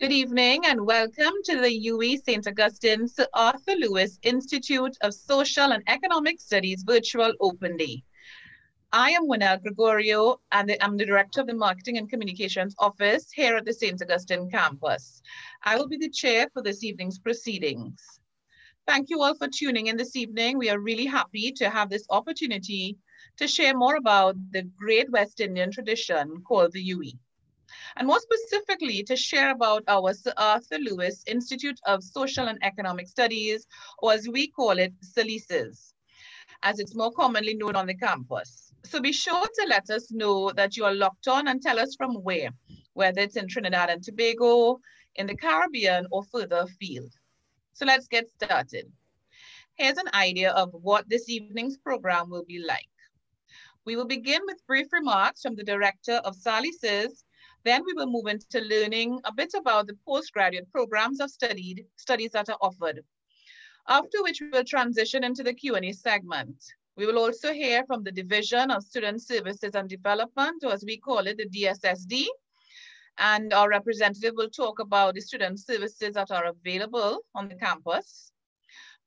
Good evening and welcome to the UWI St. Augustine Sir Arthur Lewis Institute of Social and Economic Studies Virtual Open Day. I am Wynell Gregorio and I'm the Director of the Marketing and Communications Office here at the St. Augustine campus. I will be the chair for this evening's proceedings. Thank you all for tuning in this evening. We are really happy to have this opportunity to share more about the great West Indian tradition called the UWI and more specifically to share about our Sir Arthur Lewis Institute of Social and Economic Studies, or as we call it, SALISES, as it's more commonly known on the campus. So be sure to let us know that you are locked on and tell us from where, whether it's in Trinidad and Tobago, in the Caribbean, or further afield. So let's get started. Here's an idea of what this evening's program will be like. We will begin with brief remarks from the director of SALISES, then we will move into learning a bit about the postgraduate programs of studied, studies that are offered. After which we will transition into the Q&A segment. We will also hear from the Division of Student Services and Development, or as we call it, the DSSD. And our representative will talk about the student services that are available on the campus.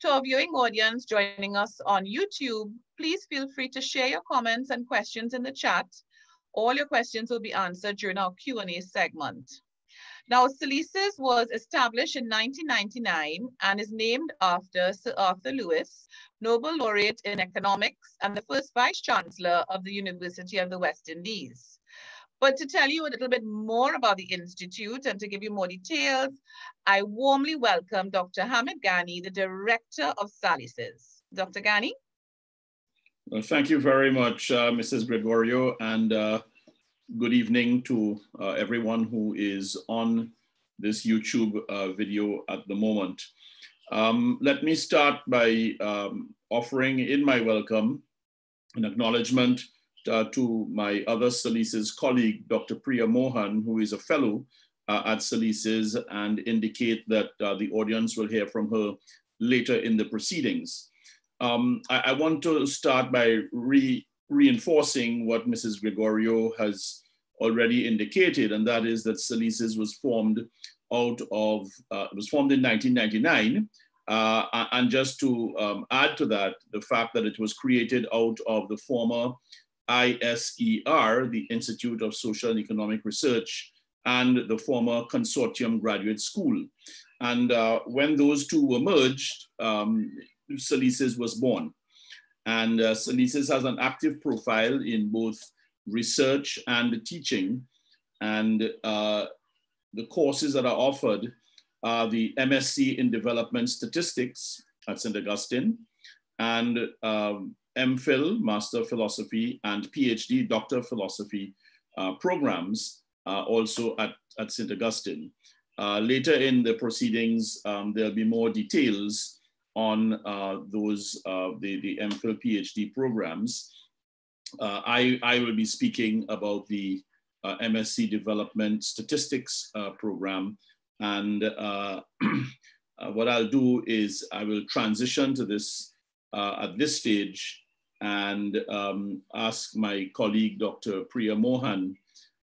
To our viewing audience joining us on YouTube, please feel free to share your comments and questions in the chat all your questions will be answered during our Q&A segment. Now, SALISES was established in 1999 and is named after Sir Arthur Lewis, Nobel laureate in economics and the first vice chancellor of the University of the West Indies. But to tell you a little bit more about the Institute and to give you more details, I warmly welcome Dr. Hamid Ghani, the director of SALISES. Dr. Ghani? Well, thank you very much, uh, Mrs. Gregorio, and uh, good evening to uh, everyone who is on this YouTube uh, video at the moment. Um, let me start by um, offering in my welcome an acknowledgement uh, to my other SALISES colleague, Dr. Priya Mohan, who is a fellow uh, at SALISES, and indicate that the audience will hear from her later in the proceedings. Um, I, I, want to start by re reinforcing what Mrs. Gregorio has already indicated, and that is that SALISES was formed out of, uh, was formed in 1999. Uh, and just to um, add to that, the fact that it was created out of the former ISER, the Institute of Social and Economic Research, and the former Consortium Graduate School. And uh, when those two were merged, um, SALISES was born. And uh, has an active profile in both research and teaching. And uh, the courses that are offered are the MSc in Development Statistics at St. Augustine and um, MPhil, Master of Philosophy, and PhD, Doctor of Philosophy uh, programs uh, also at, at St. Augustine. Uh, later in the proceedings, um, there'll be more details on uh, those, uh, the, the MPhil PhD programs. Uh, I, I will be speaking about the uh, MSc Development Statistics uh, program. And uh, what I'll do is I will transition to this at this stage and um, ask my colleague, Dr. Priya Mohan,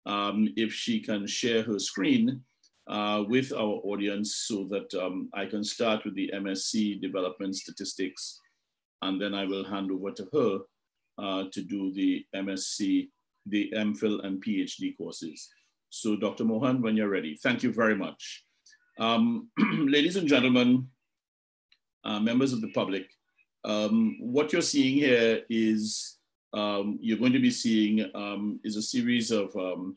um, if she can share her screen uh, with our audience so that um, I can start with the MSc development statistics and then I will hand over to her uh, to do the MSc, the MPhil and PhD courses. So Dr. Mohan, when you're ready, thank you very much. Um, ladies and gentlemen, uh, members of the public, um, what you're seeing here is um, you're going to be seeing um, is a series of um,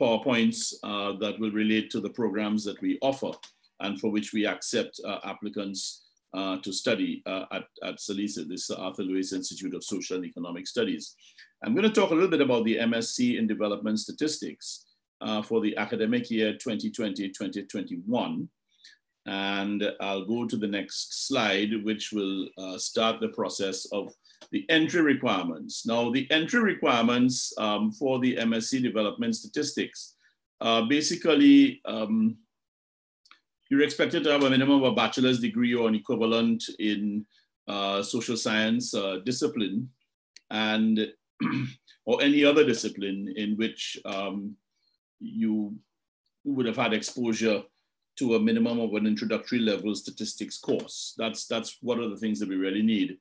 PowerPoints uh, that will relate to the programs that we offer and for which we accept uh, applicants uh, to study uh, at, at SALISES, this Arthur Lewis Institute of Social and Economic Studies. I'm going to talk a little bit about the MSc in Development Statistics uh, for the academic year 2020-2021. And I'll go to the next slide, which will uh, start the process of the entry requirements. Now, the entry requirements um, for the MSc Development Statistics, uh, basically, um, you're expected to have a minimum of a bachelor's degree or an equivalent in uh, social science uh, discipline and or any other discipline in which um, you would have had exposure to a minimum of an introductory level statistics course. That's, that's one of the things that we really need.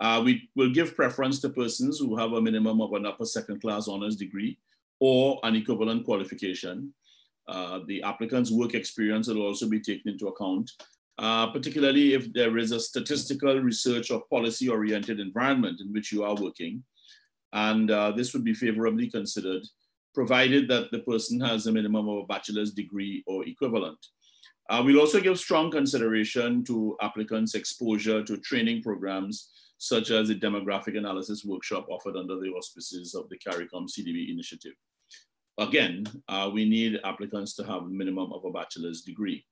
Uh, we will give preference to persons who have a minimum of an upper second class honors degree or an equivalent qualification. Uh, the applicant's work experience will also be taken into account, uh, particularly if there is a statistical research or policy oriented environment in which you are working. And uh, this would be favorably considered, provided that the person has a minimum of a bachelor's degree or equivalent. Uh, we'll also give strong consideration to applicants' exposure to training programs such as the demographic analysis workshop offered under the auspices of the CARICOM CDB initiative. Again, uh, we need applicants to have a minimum of a bachelor's degree.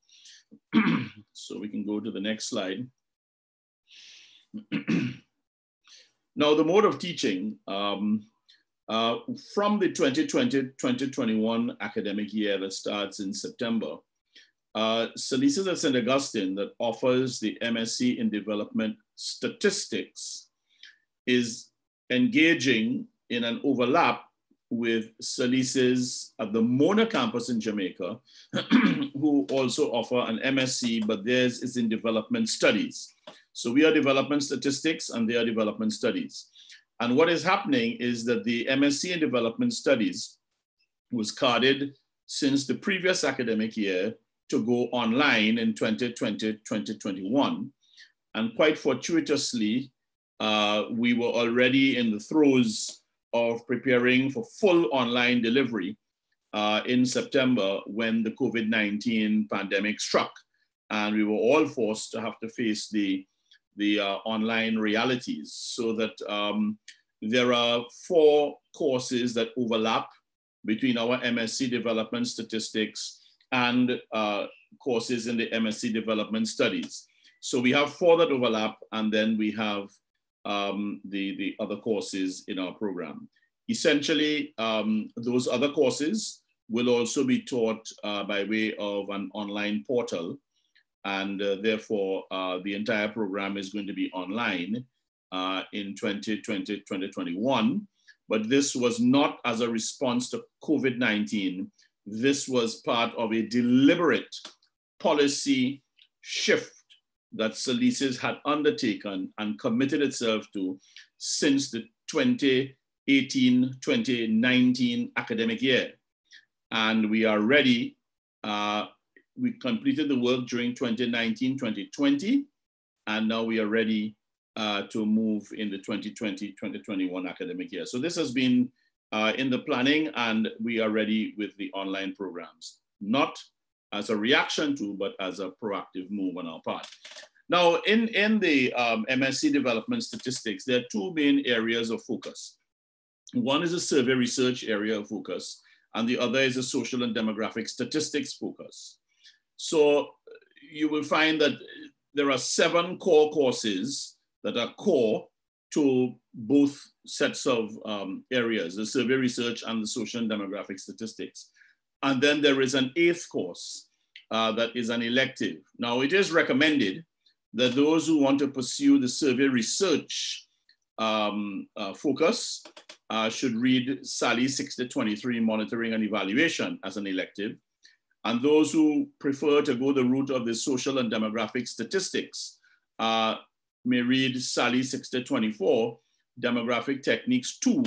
so we can go to the next slide. now, the mode of teaching, um, uh, from the 2020-2021 academic year that starts in September, uh, Salises at St. Augustine that offers the MSc in Development Statistics is engaging in an overlap with Salises at uh, the Mona campus in Jamaica, who also offer an MSc, but theirs is in development studies. So we are development statistics and they are development studies. And what is happening is that the MSc in development studies was carded since the previous academic year to go online in 2020, 2021. And quite fortuitously, uh, we were already in the throes of preparing for full online delivery uh, in September when the COVID-19 pandemic struck. And we were all forced to have to face the, the uh, online realities so that um, there are four courses that overlap between our MSc development statistics and uh, courses in the MSc Development Studies. So we have four that overlap, and then we have um, the, the other courses in our program. Essentially, um, those other courses will also be taught uh, by way of an online portal, and uh, therefore uh, the entire program is going to be online uh, in 2020, 2021. But this was not as a response to COVID-19, this was part of a deliberate policy shift that Salises had undertaken and committed itself to since the 2018-2019 academic year. And we are ready. Uh, we completed the work during 2019-2020, and now we are ready uh, to move in the 2020-2021 academic year. So this has been uh, in the planning and we are ready with the online programs, not as a reaction to, but as a proactive move on our part. Now, in, in the um, MSc development statistics, there are two main areas of focus. One is a survey research area of focus, and the other is a social and demographic statistics focus. So you will find that there are seven core courses that are core to both sets of um, areas, the survey research and the social and demographic statistics. And then there is an eighth course uh, that is an elective. Now it is recommended that those who want to pursue the survey research um, uh, focus uh, should read SALI 6023 Monitoring and Evaluation as an elective. And those who prefer to go the route of the social and demographic statistics uh, may read SALI 6024 Demographic Techniques 2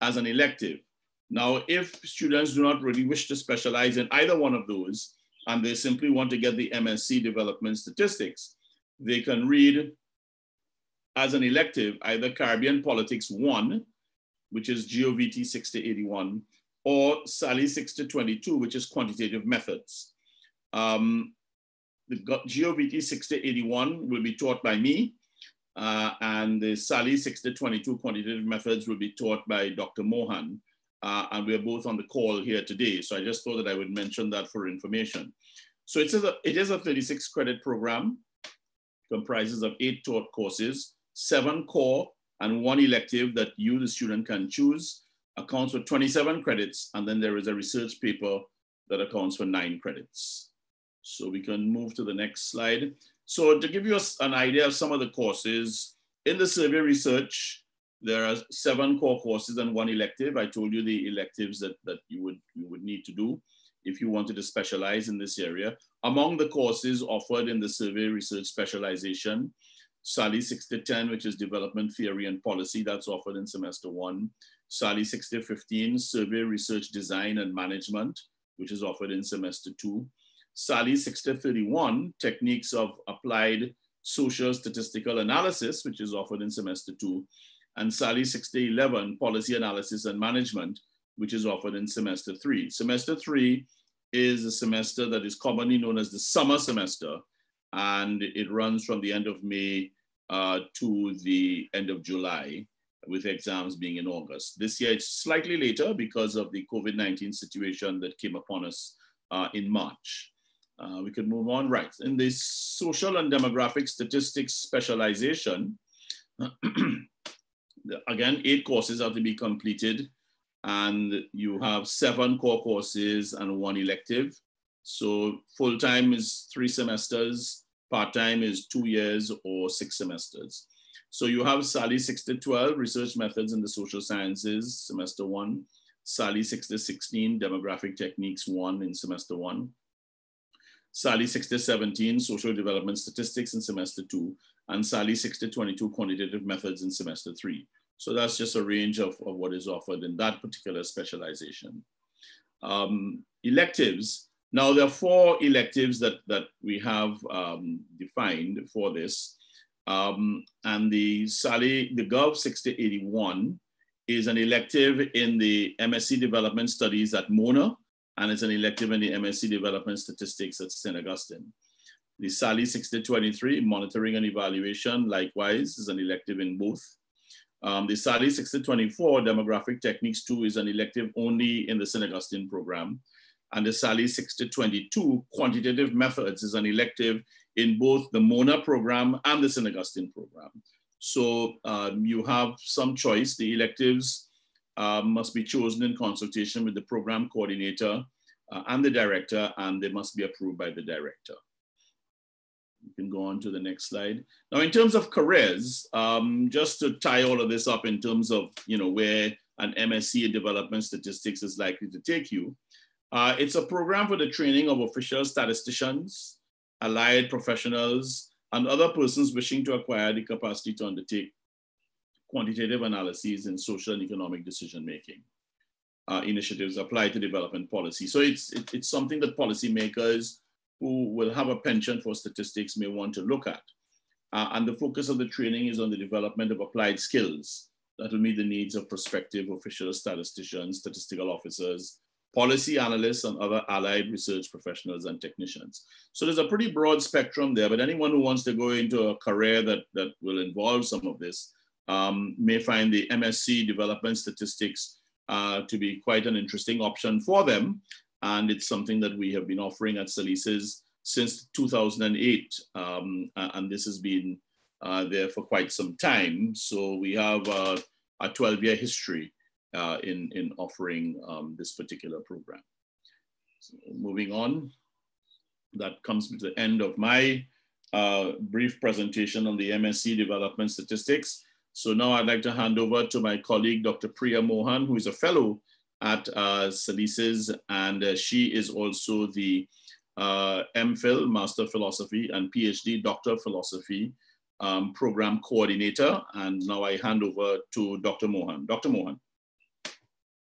as an elective. Now, if students do not really wish to specialize in either one of those, and they simply want to get the MSc Development Statistics, they can read as an elective either Caribbean Politics 1, which is GOVT 6081, or SALI 6022, which is Quantitative Methods. Um, the GOVT 6081 will be taught by me, uh, and the SALI 6022 quantitative methods will be taught by Dr. Mohan. Uh, and we're both on the call here today. So I just thought that I would mention that for information. So a, it is a 36 credit program, comprises of eight taught courses, seven core and one elective that you, the student, can choose, accounts for 27 credits, and then there is a research paper that accounts for nine credits. So we can move to the next slide. So to give you an idea of some of the courses, in the survey research, there are seven core courses and one elective. I told you the electives that, that you, would, you would need to do if you wanted to specialize in this area. Among the courses offered in the survey research specialization, SALI 6010, which is development theory and policy, that's offered in semester one. SALI 6015, survey research design and management, which is offered in semester two. SALI 6031, techniques of applied social statistical analysis, which is offered in semester two. And SALI 6011, policy analysis and management, which is offered in semester three. Semester three is a semester that is commonly known as the summer semester, and it runs from the end of May uh, to the end of July, with exams being in August. This year it's slightly later because of the COVID-19 situation that came upon us uh, in March. Uh, we could move on, right. In the social and demographic statistics specialization, again, eight courses have to be completed and you have seven core courses and one elective. So full-time is three semesters, part-time is two years or six semesters. So you have SALI 6012, Research Methods in the Social Sciences, semester one, SALI 6016, Demographic Techniques one in semester one, SALI 6017, Social Development Statistics in semester two, and SALI 6022, Quantitative Methods in semester three. So that's just a range of, of what is offered in that particular specialization. Um, electives, now there are four electives that, that we have um, defined for this. Um, and the SALI, the Gov 6081 is an elective in the MSc Development Studies at Mona, and it's an elective in the MSc Development Statistics at St. Augustine. The SALI 6023, Monitoring and Evaluation, likewise, is an elective in both. Um, the SALI 6024, Demographic Techniques 2, is an elective only in the St. Augustine program. And the SALI 6022, Quantitative Methods, is an elective in both the MONA program and the St. Augustine program. So um, you have some choice. The electives uh, must be chosen in consultation with the program coordinator uh, and the director, and they must be approved by the director. You can go on to the next slide. Now, in terms of careers, um, just to tie all of this up in terms of you know where an MSc development statistics is likely to take you, uh, it's a program for the training of official statisticians, allied professionals, and other persons wishing to acquire the capacity to undertake quantitative analyses in social and economic decision making. Uh, initiatives apply to development policy. So it's, it, it's something that policymakers who will have a penchant for statistics may want to look at. Uh, and the focus of the training is on the development of applied skills that will meet the needs of prospective official statisticians, statistical officers, policy analysts, and other allied research professionals and technicians. So there's a pretty broad spectrum there, but anyone who wants to go into a career that, that will involve some of this um, may find the MSc Development Statistics uh, to be quite an interesting option for them. And it's something that we have been offering at Salises since 2008. Um, and this has been uh, there for quite some time. So we have uh, a 12 year history uh, in, in offering um, this particular program. So moving on, that comes to the end of my uh, brief presentation on the MSc Development Statistics. So now I'd like to hand over to my colleague, Dr. Priya Mohan, who is a fellow at uh, and uh, she is also the uh, MPhil, Master of Philosophy, and PhD, Doctor of Philosophy um, Program Coordinator. And now I hand over to Dr. Mohan. Dr. Mohan.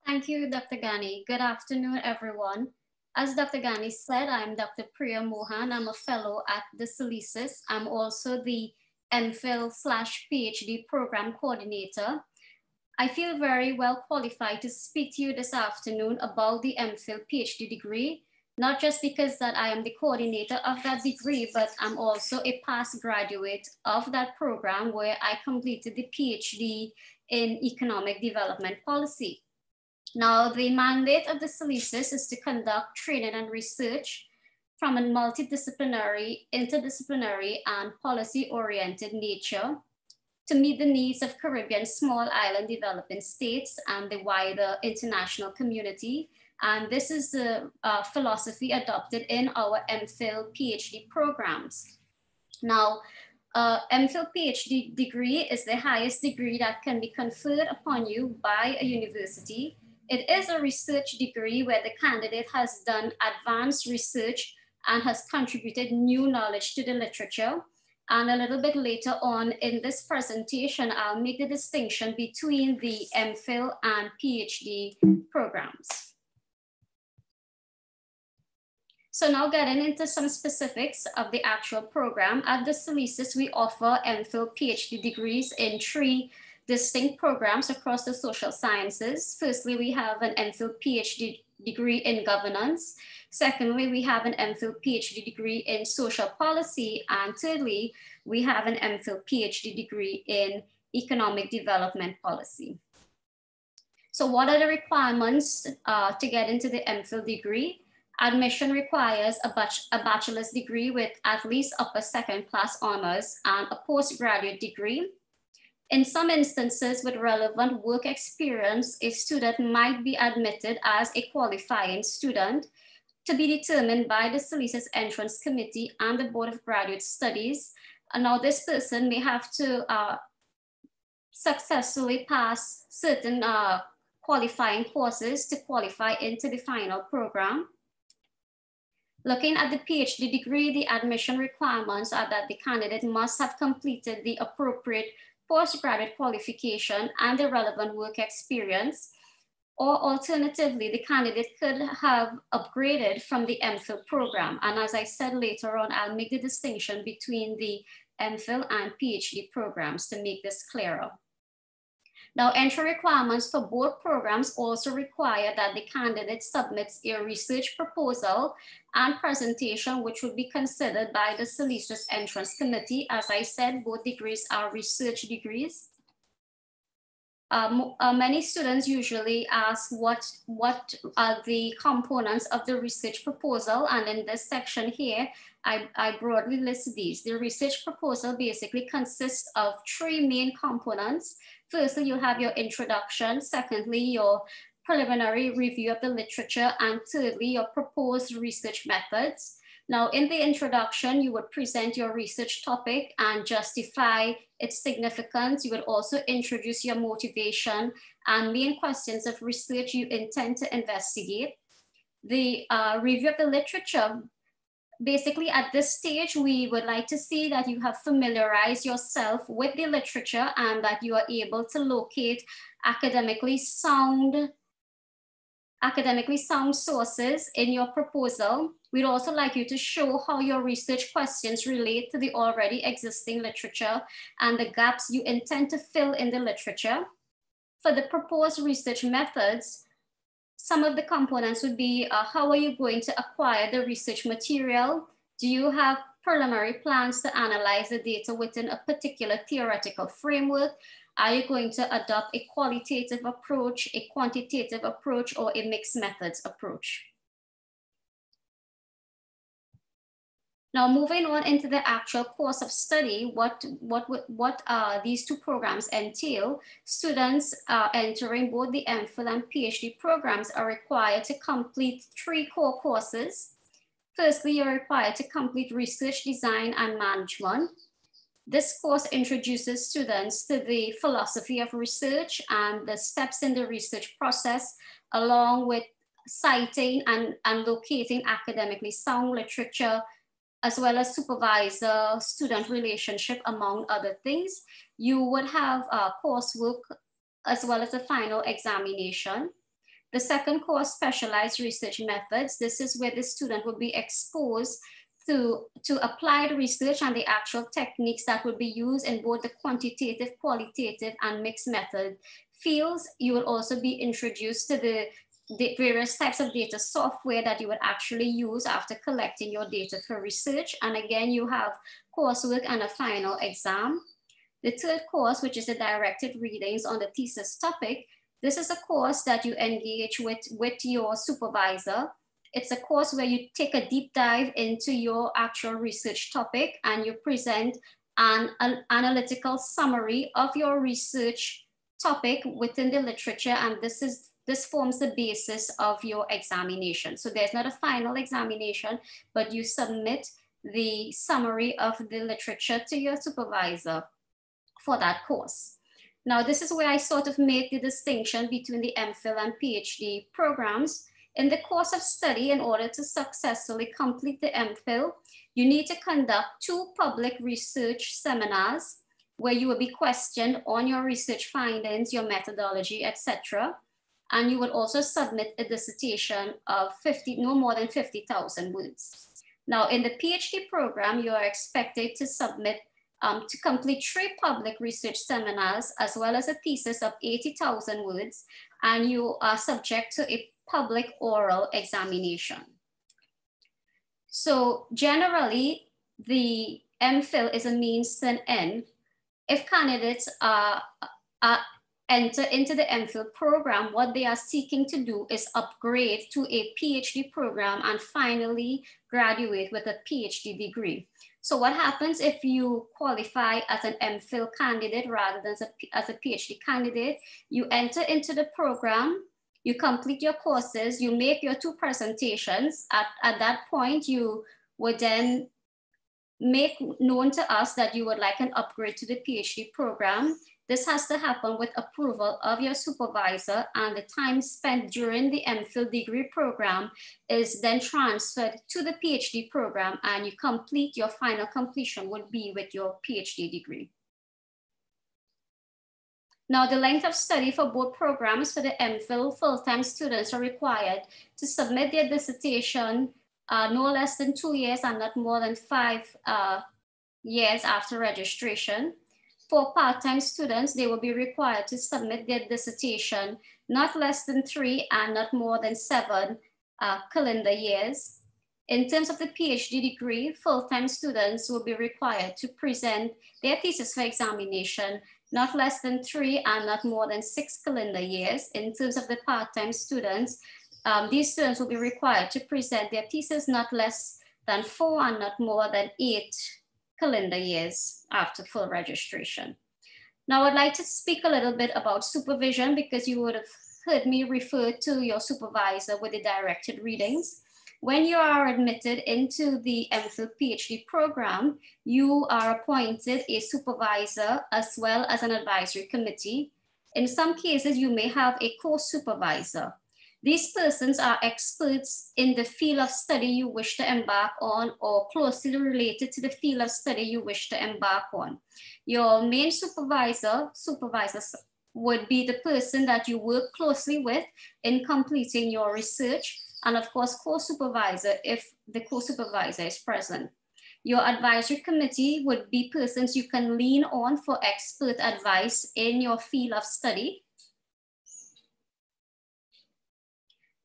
Thank you, Dr. Ghani. Good afternoon, everyone. As Dr. Ghani said, I'm Dr. Priya Mohan. I'm a fellow at the Salises. I'm also the MPhil slash PhD program coordinator. I feel very well qualified to speak to you this afternoon about the MPhil PhD degree, not just because that I am the coordinator of that degree, but I'm also a past graduate of that program where I completed the PhD in economic development policy. Now, the mandate of the Salises is to conduct training and research from a multidisciplinary, interdisciplinary, and policy-oriented nature to meet the needs of Caribbean small island developing states and the wider international community. And this is the uh, philosophy adopted in our MPhil PhD programs. Now, Uh, MPhil PhD degree is the highest degree that can be conferred upon you by a university. It is a research degree where the candidate has done advanced research and has contributed new knowledge to the literature. And a little bit later on in this presentation, I'll make the distinction between the MPhil and PhD programs. So now getting into some specifics of the actual program, at the Salises, we offer MPhil PhD degrees in three distinct programs across the social sciences. Firstly, we have an MPhil PhD degree in governance. Secondly, we have an MPhil PhD degree in social policy. And thirdly, we have an MPhil PhD degree in economic development policy. So what are the requirements uh, to get into the MPhil degree? Admission requires a, bach a bachelor's degree with at least upper second class honors and a postgraduate degree. In some instances with relevant work experience, a student might be admitted as a qualifying student to be determined by the Salises Entrance Committee and the Board of Graduate Studies. And now this person may have to uh, successfully pass certain uh, qualifying courses to qualify into the final program. Looking at the PhD degree, the admission requirements are that the candidate must have completed the appropriate postgraduate qualification and the relevant work experience, or alternatively, the candidate could have upgraded from the MPhil program. And as I said later on, I'll make the distinction between the MPhil and PhD programs to make this clearer. Now, entry requirements for both programs also require that the candidate submits a research proposal and presentation, which would be considered by the Salises Entrance Committee. As I said, both degrees are research degrees. Um, uh, many students usually ask what, what are the components of the research proposal. And in this section here, I, I broadly list these. The research proposal basically consists of three main components. Firstly, you have your introduction. Secondly, your preliminary review of the literature. And thirdly, your proposed research methods. Now, in the introduction, you would present your research topic and justify its significance. You would also introduce your motivation and main questions of research you intend to investigate. The uh, review of the literature basically at this stage, we would like to see that you have familiarized yourself with the literature and that you are able to locate academically sound academically sound sources in your proposal. We'd also like you to show how your research questions relate to the already existing literature and the gaps you intend to fill in the literature. For the proposed research methods, some of the components would be uh, how are you going to acquire the research material? Do you have preliminary plans to analyze the data within a particular theoretical framework? Are you going to adopt a qualitative approach, a quantitative approach, or a mixed methods approach? Now, moving on into the actual course of study, what, what, what uh, these two programs entail, students uh, entering both the MPhil and PhD programs are required to complete three core courses. Firstly, you're required to complete research design and management. This course introduces students to the philosophy of research and the steps in the research process, along with citing and, and locating academically sound literature, as well as supervisor student relationship, among other things. You would have uh, coursework as well as a final examination. The second course, specialized research methods. This is where the student will be exposed to, to applied research and the actual techniques that would be used in both the quantitative, qualitative, and mixed method fields. You will also be introduced to the the various types of data software that you would actually use after collecting your data for research. And again, you have coursework and a final exam. The third course, which is the directed readings on the thesis topic, this is a course that you engage with, with your supervisor. It's a course where you take a deep dive into your actual research topic and you present an, an analytical summary of your research topic within the literature. And this is this forms the basis of your examination. So there's not a final examination, but you submit the summary of the literature to your supervisor for that course. Now, this is where I sort of make the distinction between the MPhil and PhD programs. In the course of study, in order to successfully complete the MPhil, you need to conduct two public research seminars where you will be questioned on your research findings, your methodology, etc. And you will also submit a dissertation of 50, no more than 50,000 words. Now in the PhD program, you are expected to submit um, to complete three public research seminars, as well as a thesis of 80,000 words, and you are subject to a public oral examination. So generally, the MPhil is a means to an end. If candidates are, are enter into the MPhil program, what they are seeking to do is upgrade to a PhD program and finally graduate with a PhD degree. So what happens if you qualify as an MPhil candidate rather than as a, as a PhD candidate? You enter into the program, you complete your courses, you make your two presentations. At, at that point, you would then make known to us that you would like an upgrade to the PhD program. This has to happen with approval of your supervisor and the time spent during the MPhil degree program is then transferred to the PhD program and you complete your final completion would be with your PhD degree. Now, the length of study for both programs for the MPhil full-time students are required to submit their dissertation uh, no less than two years and not more than five uh, years after registration. For part-time students, they will be required to submit their dissertation not less than three and not more than seven uh, calendar years. In terms of the PhD degree, full-time students will be required to present their thesis for examination not less than three and not more than six calendar years. In terms of the part-time students, um, these students will be required to present their thesis not less than four and not more than eight calendar years after full registration. Now I'd like to speak a little bit about supervision because you would have heard me refer to your supervisor with the directed readings. When you are admitted into the MPhil PhD program, you are appointed a supervisor as well as an advisory committee. In some cases, you may have a co-supervisor. These persons are experts in the field of study you wish to embark on or closely related to the field of study you wish to embark on. Your main supervisor, supervisors would be the person that you work closely with in completing your research and of course co-supervisor if the co-supervisor is present. Your advisory committee would be persons you can lean on for expert advice in your field of study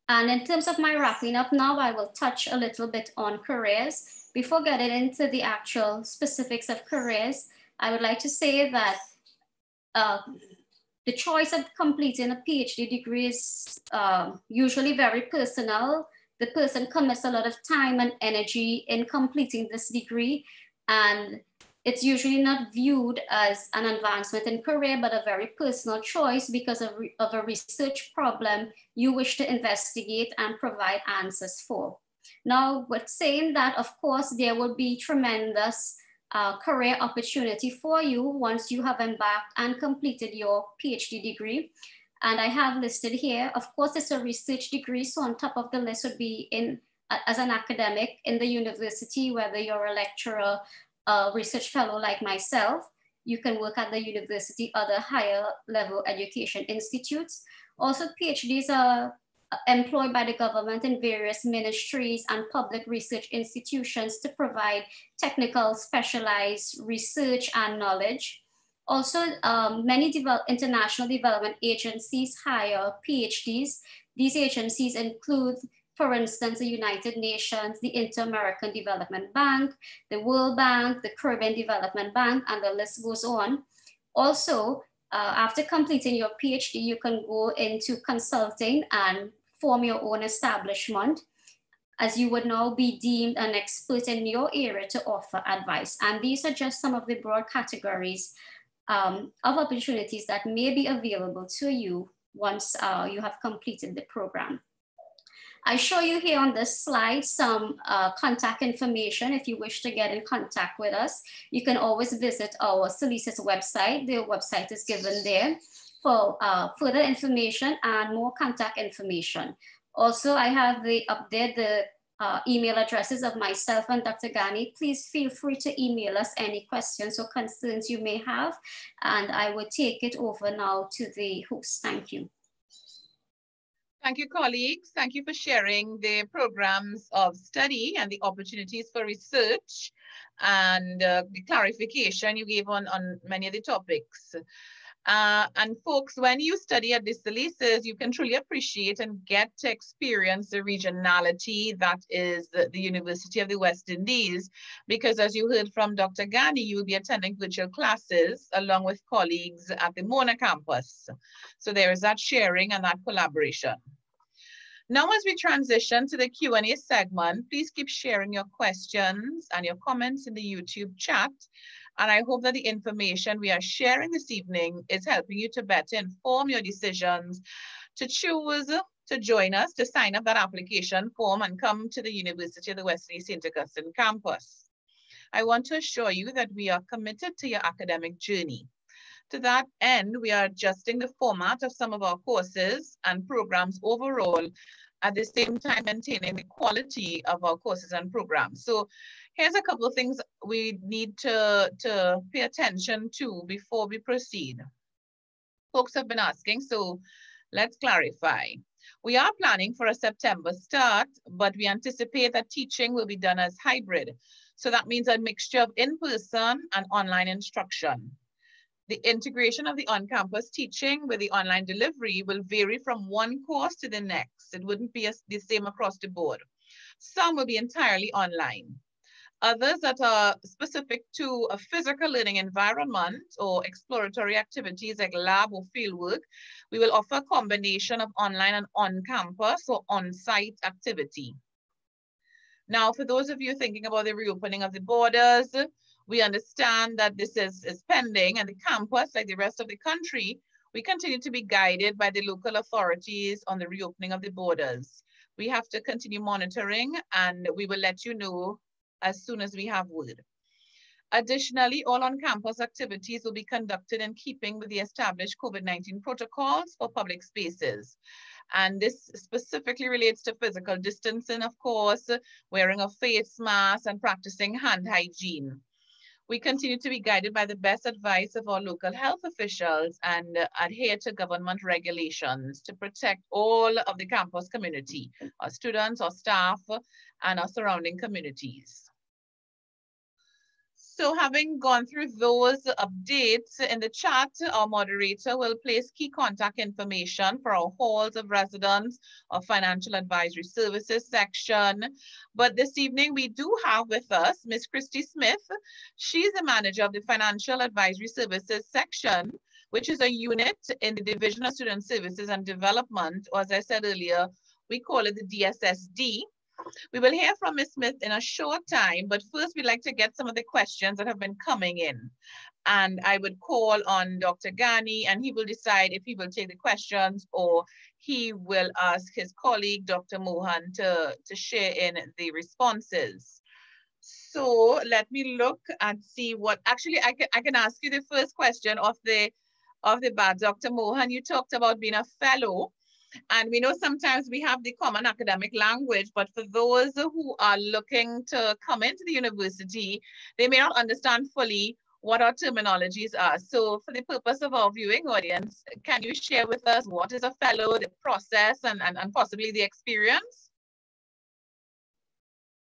And in terms of my wrapping up now, I will touch a little bit on careers. Before getting into the actual specifics of careers, I would like to say that uh, the choice of completing a PhD degree is uh, usually very personal. The person commits a lot of time and energy in completing this degree. And it's usually not viewed as an advancement in career, but a very personal choice because of, of a research problem you wish to investigate and provide answers for. Now, with saying that, of course, there will be tremendous uh, career opportunity for you once you have embarked and completed your PhD degree. And I have listed here, of course, it's a research degree. So on top of the list would be in as an academic in the university, whether you're a lecturer a research fellow like myself, you can work at the university, other higher level education institutes. Also, PhDs are employed by the government in various ministries and public research institutions to provide technical specialized research and knowledge. Also, um, many develop, international development agencies hire PhDs. These agencies include for instance, the United Nations, the Inter-American Development Bank, the World Bank, the Caribbean Development Bank, and the list goes on. Also, uh, after completing your PhD, you can go into consulting and form your own establishment as you would now be deemed an expert in your area to offer advice. And these are just some of the broad categories um, of opportunities that may be available to you once uh, you have completed the program. I show you here on this slide some uh, contact information if you wish to get in contact with us. You can always visit our Salises website. The website is given there for uh, further information and more contact information. Also, I have the up there the uh, email addresses of myself and Dr. Ghani. Please feel free to email us any questions or concerns you may have, and I will take it over now to the host. Thank you. Thank you, colleagues. Thank you for sharing the programs of study and the opportunities for research and uh, the clarification you gave on, on many of the topics. Uh, and folks, when you study at the Salises, you can truly appreciate and get to experience the regionality that is the, the, University of the West Indies. Because as you heard from Dr. Ghani, you will be attending virtual classes along with colleagues at the Mona campus. So there is that sharing and that collaboration. Now, as we transition to the Q&A segment, please keep sharing your questions and your comments in the YouTube chat. And I hope that the information we are sharing this evening is helping you to better inform your decisions to choose to join us, to sign up that application form and come to the University of the West Indies St. Augustine campus. I want to assure you that we are committed to your academic journey. To that end, we are adjusting the format of some of our courses and programs overall, at the same time maintaining the quality of our courses and programs. So here's a couple of things we need to, to pay attention to before we proceed. Folks have been asking, so let's clarify. We are planning for a September start, but we anticipate that teaching will be done as hybrid. So that means a mixture of in-person and online instruction. The integration of the on-campus teaching with the online delivery will vary from one course to the next. It wouldn't be a, the same across the board. Some will be entirely online. Others that are specific to a physical learning environment or exploratory activities like lab or fieldwork, we will offer a combination of online and on-campus or on-site activity. Now, for those of you thinking about the reopening of the borders, we understand that this is, is pending and the campus, like the rest of the country, we continue to be guided by the local authorities on the reopening of the borders. We have to continue monitoring and we will let you know as soon as we have word. Additionally, all on-campus activities will be conducted in keeping with the established COVID-19 protocols for public spaces. And this specifically relates to physical distancing, of course, wearing a face mask and practicing hand hygiene. We continue to be guided by the best advice of our local health officials and uh, adhere to government regulations to protect all of the campus community, our students, our staff, and our surrounding communities. So having gone through those updates in the chat, our moderator will place key contact information for our halls of residence or financial advisory services section. But this evening we do have with us Miss Christy Smith. She's the manager of the financial advisory services section, which is a unit in the Division of Student Services and Development, or as I said earlier, we call it the DSSD. We will hear from Ms. Smith in a short time, but first we'd like to get some of the questions that have been coming in. And I would call on Dr. Ghani and he will decide if he will take the questions or he will ask his colleague, Dr. Mohan, to, to share in the responses. So let me look and see what, actually I can, I can ask you the first question of the, of the bat. Dr. Mohan, you talked about being a fellow and we know sometimes we have the common academic language, but for those who are looking to come into the university, they may not understand fully what our terminologies are. So for the purpose of our viewing audience, can you share with us what is a fellow, the process, and, and, and possibly the experience?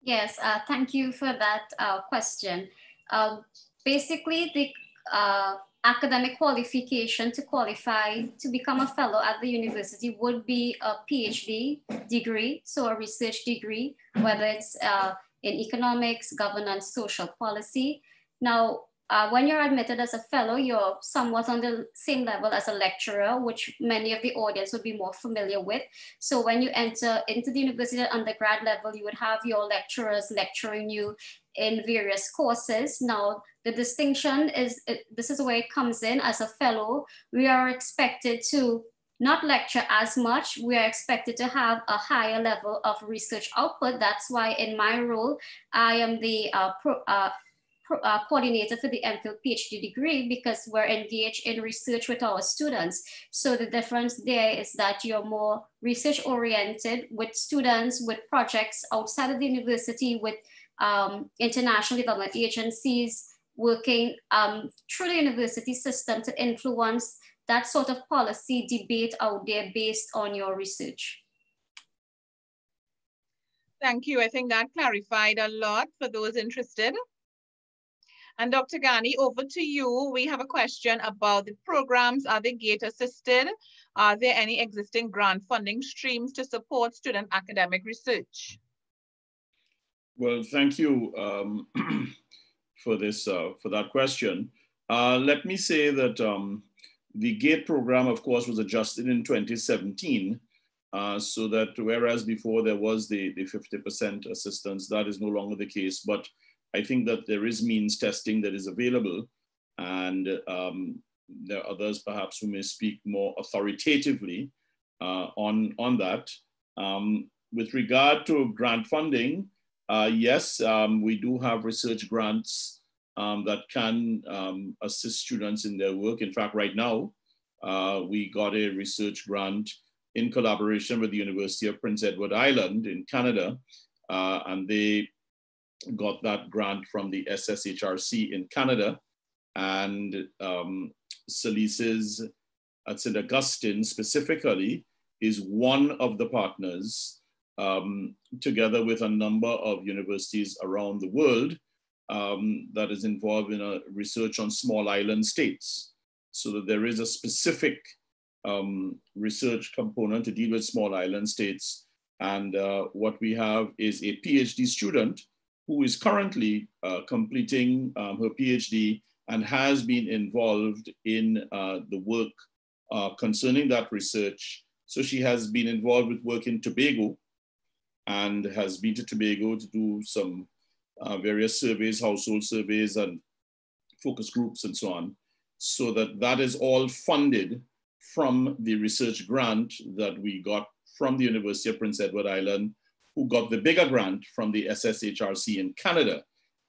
Yes, uh, thank you for that uh, question. Um, basically, the uh, academic qualification to qualify to become a fellow at the university would be a PhD degree, so a research degree, whether it's uh, in economics, governance, social policy. Now, uh, when you're admitted as a fellow, you're somewhat on the same level as a lecturer, which many of the audience would be more familiar with. So when you enter into the university at undergrad level, you would have your lecturers lecturing you in various courses. Now, the distinction is, this is where it comes in as a fellow, we are expected to not lecture as much. We are expected to have a higher level of research output. That's why in my role, I am the uh, pro, uh, pro, uh, coordinator for the MPhil PhD degree because we're engaged in research with our students. So the difference there is that you're more research oriented with students, with projects outside of the university, with um, international development agencies, working um, through the university system to influence that sort of policy debate out there based on your research. Thank you. I think that clarified a lot for those interested. And Dr. Ghany, over to you. We have a question about the programs. Are they GATE assisted? Are there any existing grant funding streams to support student academic research? Well, thank you um, for this, uh, for that question. Uh, let me say that um, the GATE program, of course, was adjusted in 2017 uh, so that whereas before there was the, the 50% assistance, that is no longer the case. But I think that there is means testing that is available. And um, there are others perhaps who may speak more authoritatively uh, on, on that. Um, with regard to grant funding, uh, yes, um, we do have research grants um, that can um, assist students in their work. In fact, right now, uh, we got a research grant in collaboration with the University of Prince Edward Island in Canada, uh, and they got that grant from the SSHRC in Canada. And um, Salises at St. Augustine specifically is one of the partners, um, together with a number of universities around the world um, that is involved in a research on small island states. So that there is a specific um, research component to deal with small island states. And uh, what we have is a PhD student who is currently uh, completing um, her PhD and has been involved in uh, the work uh, concerning that research. So she has been involved with work in Tobago and has been to Tobago to do some uh, various surveys, household surveys and focus groups and so on. So that that is all funded from the research grant that we got from the University of Prince Edward Island, who got the bigger grant from the SSHRC in Canada.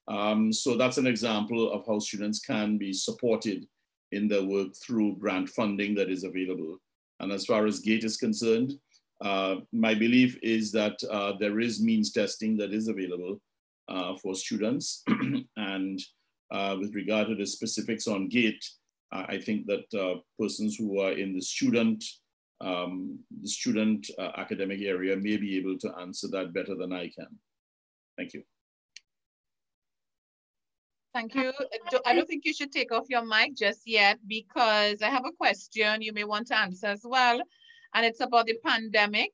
Um, so that's an example of how students can be supported in their work through grant funding that is available. And as far as GATE is concerned, uh, my belief is that uh, there is means testing that is available uh, for students. and uh, with regard to the specifics on GATE, I think that uh, persons who are in the student um, the student uh, academic area may be able to answer that better than I can. Thank you. Thank you. I don't think you should take off your mic just yet because I have a question you may want to answer as well. And it's about the pandemic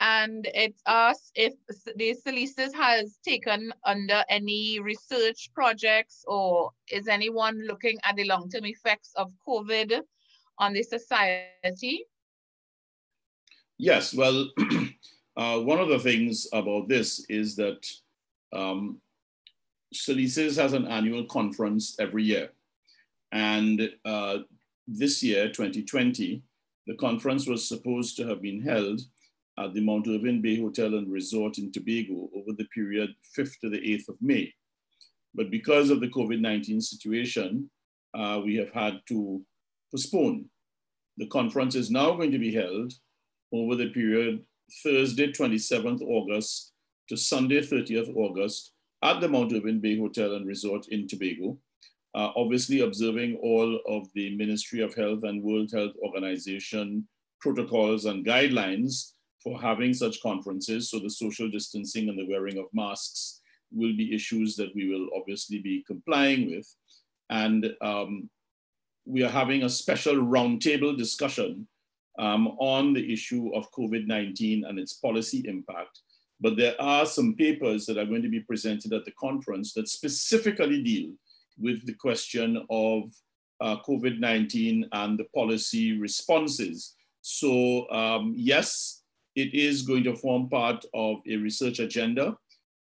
and it's asked if the Salises has taken under any research projects or is anyone looking at the long-term effects of COVID on the society? Yes, well, uh, one of the things about this is that um, Salises has an annual conference every year. And uh, this year, 2020, the conference was supposed to have been held at the Mount Irvine Bay Hotel and Resort in Tobago over the period 5th to the 8th of May. But because of the COVID-19 situation, uh, we have had to postpone. The conference is now going to be held over the period Thursday, 27th August to Sunday, 30th August at the Mount Irvine Bay Hotel and Resort in Tobago. Uh, obviously observing all of the Ministry of Health and World Health Organization protocols and guidelines for having such conferences. So the social distancing and the wearing of masks will be issues that we will obviously be complying with. And um, we are having a special roundtable discussion um, on the issue of COVID-19 and its policy impact. But there are some papers that are going to be presented at the conference that specifically deal with the question of uh, COVID-19 and the policy responses. So um, yes, it is going to form part of a research agenda,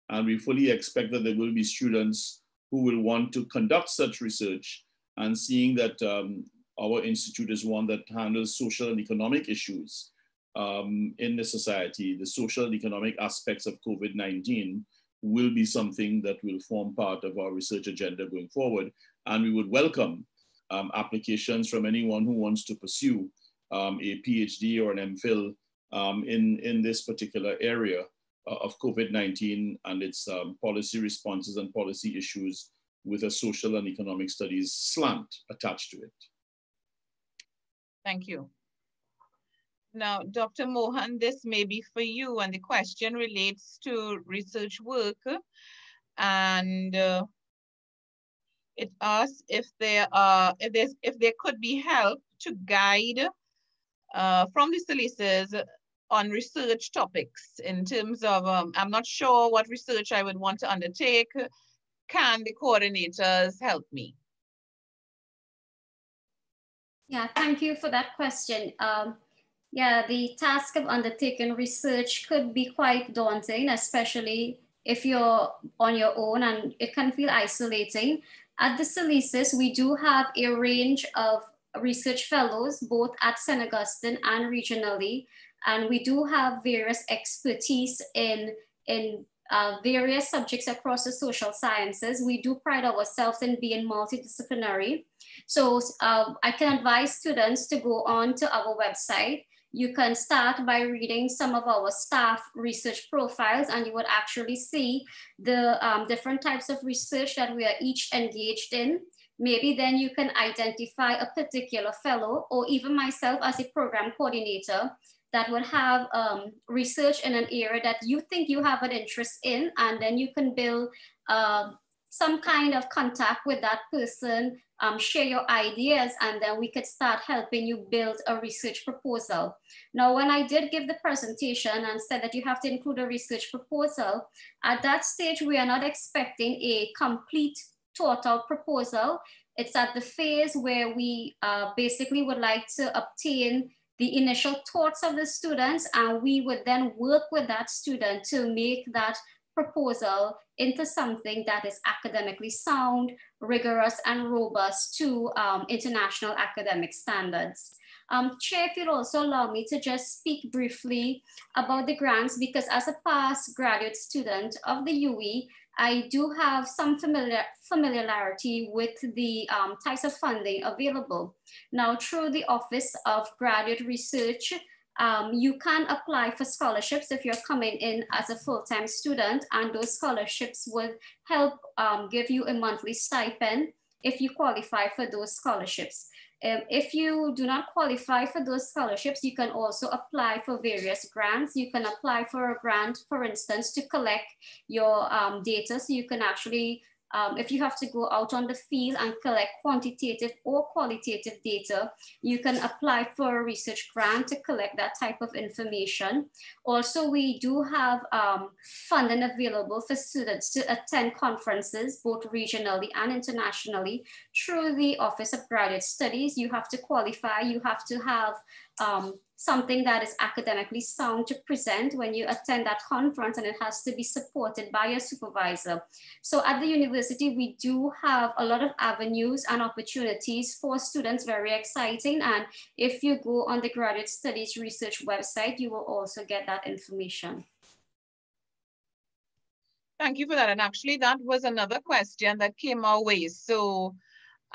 and we fully expect that there will be students who will want to conduct such research and seeing that um, our institute is one that handles social and economic issues um, in the society. The social and economic aspects of COVID-19 will be something that will form part of our research agenda going forward. And we would welcome um, applications from anyone who wants to pursue um, a PhD or an MPhil um, in, in this particular area uh, of COVID-19 and its um, policy responses and policy issues with a social and economic studies slant attached to it. Thank you. Now, Dr. Mohan, this may be for you, and the question relates to research work. And uh, it asks if there are if there's if there could be help to guide uh, from the Salises on research topics in terms of um, I'm not sure what research I would want to undertake. Can the coordinators help me? Yeah, thank you for that question. Um, yeah, the task of undertaking research could be quite daunting, especially if you're on your own and it can feel isolating. At the Salises, we do have a range of research fellows, both at St. Augustine and regionally. And we do have various expertise in, in uh, various subjects across the social sciences. We do pride ourselves in being multidisciplinary. So uh, I can advise students to go on to our website you can start by reading some of our staff research profiles and you would actually see the um, different types of research that we are each engaged in. Maybe then you can identify a particular fellow or even myself as a program coordinator that would have um, research in an area that you think you have an interest in, and then you can build uh, some kind of contact with that person um, share your ideas, and then we could start helping you build a research proposal. Now, when I did give the presentation and said that you have to include a research proposal, at that stage, we are not expecting a complete total proposal. It's at the phase where we uh, basically would like to obtain the initial thoughts of the students, and we would then work with that student to make that proposal into something that is academically sound, rigorous, and robust to um, international academic standards. Um, Chair, if you'd also allow me to just speak briefly about the grants, because as a past graduate student of the UWI, I do have some familiar, familiarity with the um, types of funding available. Now, through the Office of Graduate Research, um, you can apply for scholarships if you're coming in as a full-time student and those scholarships would help um, give you a monthly stipend if you qualify for those scholarships. Um, if you do not qualify for those scholarships, you can also apply for various grants. You can apply for a grant, for instance, to collect your um, data so you can actually um, if you have to go out on the field and collect quantitative or qualitative data, you can apply for a research grant to collect that type of information. Also, we do have um, funding available for students to attend conferences, both regionally and internationally, through the Office of Graduate Studies. You have to qualify, you have to have um, something that is academically sound to present when you attend that conference and it has to be supported by your supervisor. So at the university, we do have a lot of avenues and opportunities for students, very exciting. And if you go on the Graduate Studies Research website, you will also get that information. Thank you for that. And actually that was another question that came our way. So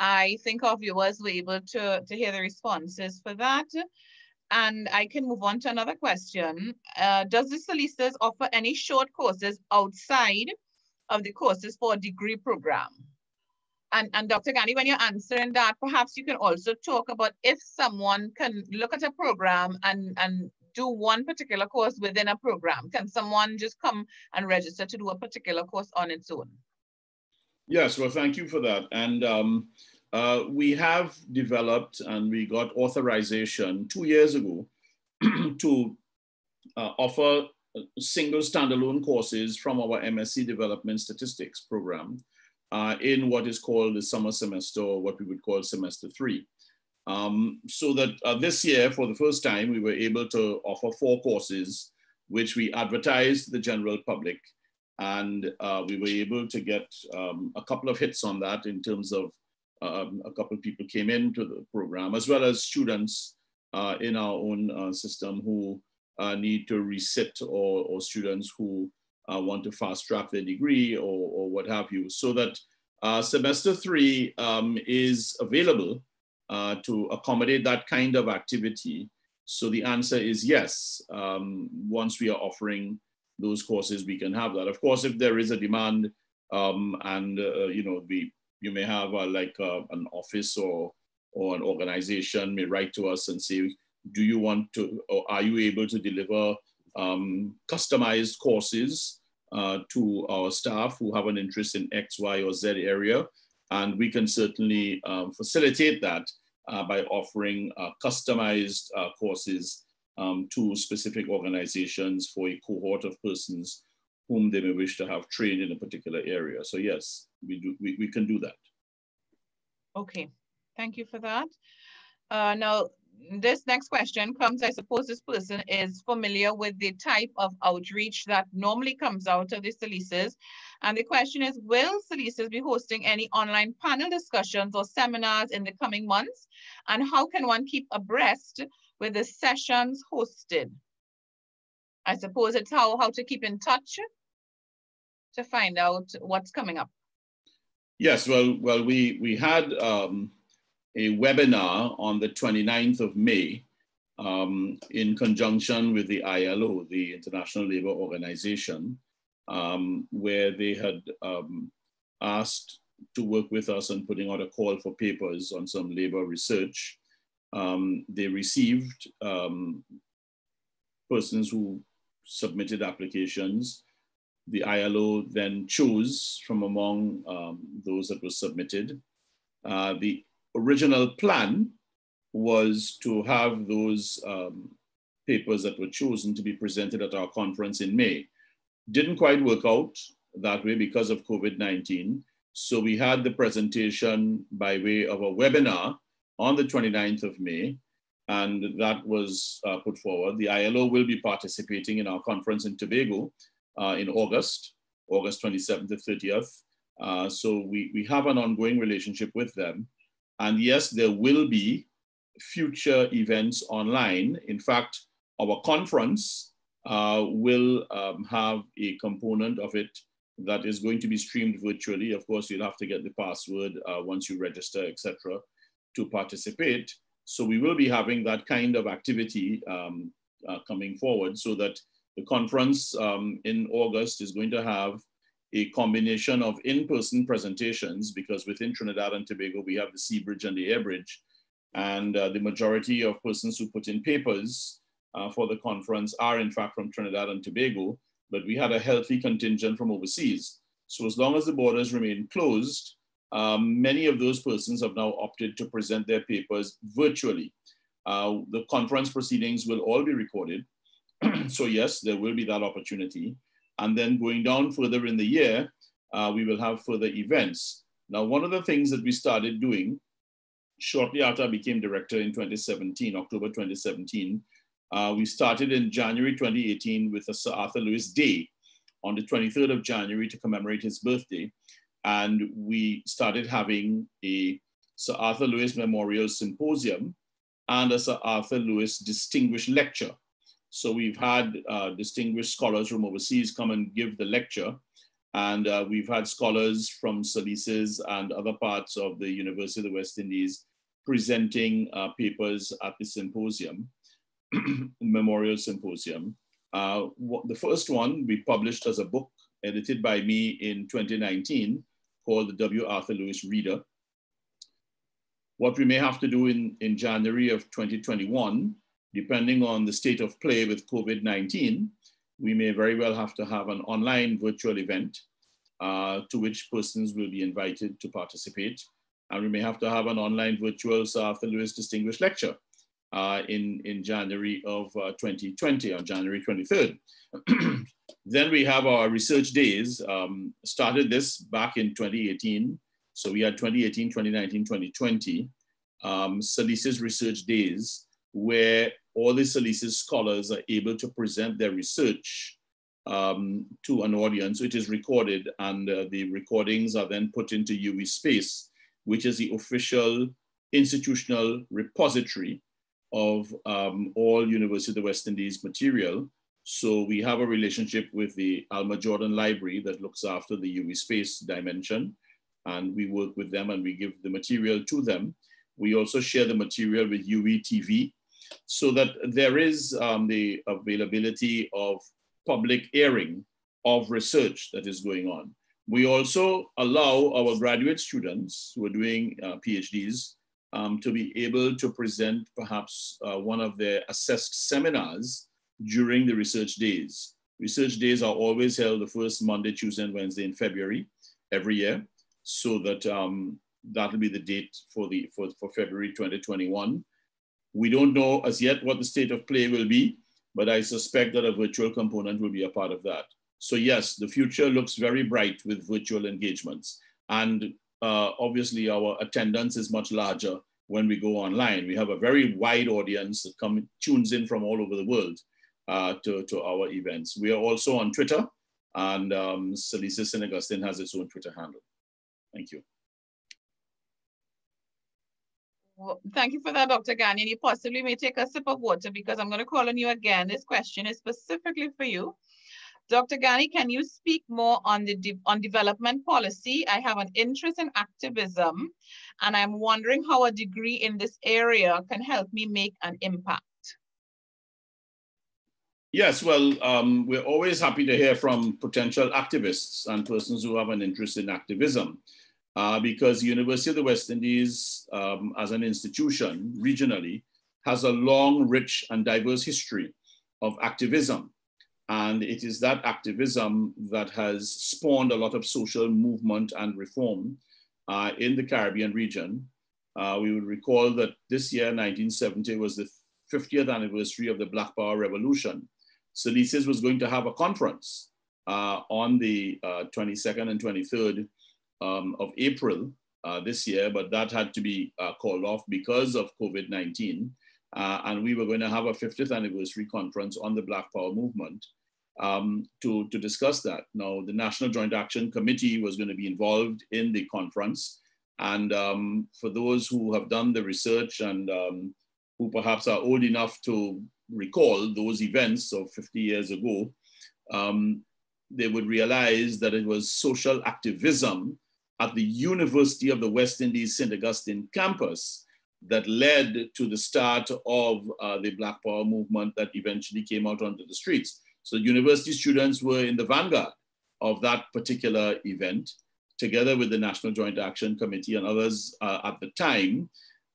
I think our viewers were able to, to hear the responses for that. And I can move on to another question. Uh, does the Salises offer any short courses outside of the courses for a degree program? And, and Dr. Ghany, when you're answering that, perhaps you can also talk about if someone can look at a program and, and do one particular course within a program. Can someone just come and register to do a particular course on its own? Yes, well, thank you for that. And um, uh, we have developed and we got authorization two years ago to uh, offer single standalone courses from our MSc Development Statistics program uh, in what is called the summer semester or what we would call semester three. Um, so that uh, this year, for the first time, we were able to offer four courses, which we advertised to the general public. And uh, we were able to get um, a couple of hits on that in terms of um, a couple of people came into the program, as well as students uh, in our own uh, system who uh, need to resit or, or students who uh, want to fast track their degree or, or what have you. So that uh, semester three um, is available uh, to accommodate that kind of activity. So the answer is yes. Um, once we are offering those courses, we can have that. Of course, if there is a demand um, and, you know, we, you may have like an office or or an organization may write to us and say, do you want to, or are you able to deliver um, customized courses uh, to our staff who have an interest in X, Y, or Z area? And we can certainly um, facilitate that uh, by offering uh, customized uh, courses um, to specific organizations for a cohort of persons whom they may wish to have trained in a particular area. So yes, we, do, we, we can do that. Okay, Thank you for that. Uh, now, this next question comes, I suppose this person is familiar with the type of outreach that normally comes out of the Salises. And the question is, will Salises be hosting any online panel discussions or seminars in the coming months? And how can one keep abreast with the sessions hosted? I suppose it's how, how to keep in touch to find out what's coming up. Yes, well, well, we, we had um, a webinar on the 29th of May um, in conjunction with the ILO, the International Labour Organization, um, where they had um, asked to work with us on putting out a call for papers on some labor research. Um, they received um, persons who submitted applications. The ILO then chose from among um, those that were submitted. Uh, the original plan was to have those um, papers that were chosen to be presented at our conference in May. Didn't quite work out that way because of COVID-19. So we had the presentation by way of a webinar on the 29th of May, and that was uh, put forward. The ILO will be participating in our conference in Tobago uh, in August, August 27th to 30th. Uh, so we, we have an ongoing relationship with them. And yes, there will be future events online. In fact, our conference uh, will um, have a component of it that is going to be streamed virtually. Of course, you'll have to get the password uh, once you register, etc., to participate. So we will be having that kind of activity um, uh, coming forward so that the conference um, in August is going to have a combination of in-person presentations because within Trinidad and Tobago, we have the Sea Bridge and the Air Bridge. And uh, the majority of persons who put in papers uh, for the conference are in fact from Trinidad and Tobago, but we had a healthy contingent from overseas. So as long as the borders remain closed, um, many of those persons have now opted to present their papers virtually. Uh, the conference proceedings will all be recorded. so yes, there will be that opportunity. And then going down further in the year, uh, we will have further events. Now, one of the things that we started doing shortly after I became director in 2017, October 2017, uh, we started in January 2018 with a Sir Arthur Lewis Day on the 23rd of January to commemorate his birthday. And we started having a Sir Arthur Lewis Memorial Symposium and a Sir Arthur Lewis Distinguished Lecture. So we've had uh, distinguished scholars from overseas come and give the lecture. And uh, we've had scholars from Salises and other parts of the University of the West Indies presenting uh, papers at the symposium, Memorial Symposium. Uh, the first one we published as a book edited by me in 2019 called the W. Arthur Lewis Reader. What we may have to do in, in January of 2021 depending on the state of play with COVID-19, we may very well have to have an online virtual event uh, to which persons will be invited to participate. And we may have to have an online virtual Arthur Lewis Distinguished Lecture uh, in, in January of uh, 2020, on January 23rd. then we have our research days. Um, started this back in 2018. So we had 2018, 2019, 2020. Um, Salises Research Days, where all the Salises scholars are able to present their research um, to an audience. It is recorded and uh, the recordings are then put into UWISpace which is the official institutional repository of um, all University of the West Indies material. So we have a relationship with the Alma Jordan Library that looks after the UWISpace dimension. And we work with them and we give the material to them. We also share the material with UWI TV so that there is um, the availability of public airing of research that is going on. We also allow our graduate students who are doing uh, PhDs um, to be able to present perhaps uh, one of their assessed seminars during the research days. Research days are always held the first Monday, Tuesday, and Wednesday in February every year, so that um, that'll be the date for the for, for February 2021. We don't know as yet what the state of play will be, but I suspect that a virtual component will be a part of that. So yes, the future looks very bright with virtual engagements. And uh, obviously our attendance is much larger when we go online. We have a very wide audience that come, tunes in from all over the world uh, to, to our events. We are also on Twitter and um, Salises St. Augustine has its own Twitter handle. Thank you. Well, thank you for that, Dr. Ghany. You possibly may take a sip of water because I'm going to call on you again. This question is specifically for you. Dr. Ghany, can you speak more on the de on development policy? I have an interest in activism, and I'm wondering how a degree in this area can help me make an impact. Yes, well, um, we're always happy to hear from potential activists and persons who have an interest in activism, uh, because the University of the West Indies, um, as an institution regionally, has a long, rich, and diverse history of activism. And it is that activism that has spawned a lot of social movement and reform uh, in the Caribbean region. Uh, we would recall that this year, 1970, was the 50th anniversary of the Black Power Revolution. Salises was going to have a conference uh, on the 22nd uh, and 23rd um, of April uh, this year, but that had to be uh, called off because of COVID-19. and we were going to have a 50th anniversary conference on the Black Power movement um, to, to discuss that. Now, the National Joint Action Committee was going to be involved in the conference. And um, for those who have done the research and um, who perhaps are old enough to recall those events of 50 years ago, um, they would realize that it was social activism at the University of the West Indies St. Augustine campus that led to the start of uh, the Black Power movement that eventually came out onto the streets. So university students were in the vanguard of that particular event, together with the National Joint Action Committee and others uh, at the time,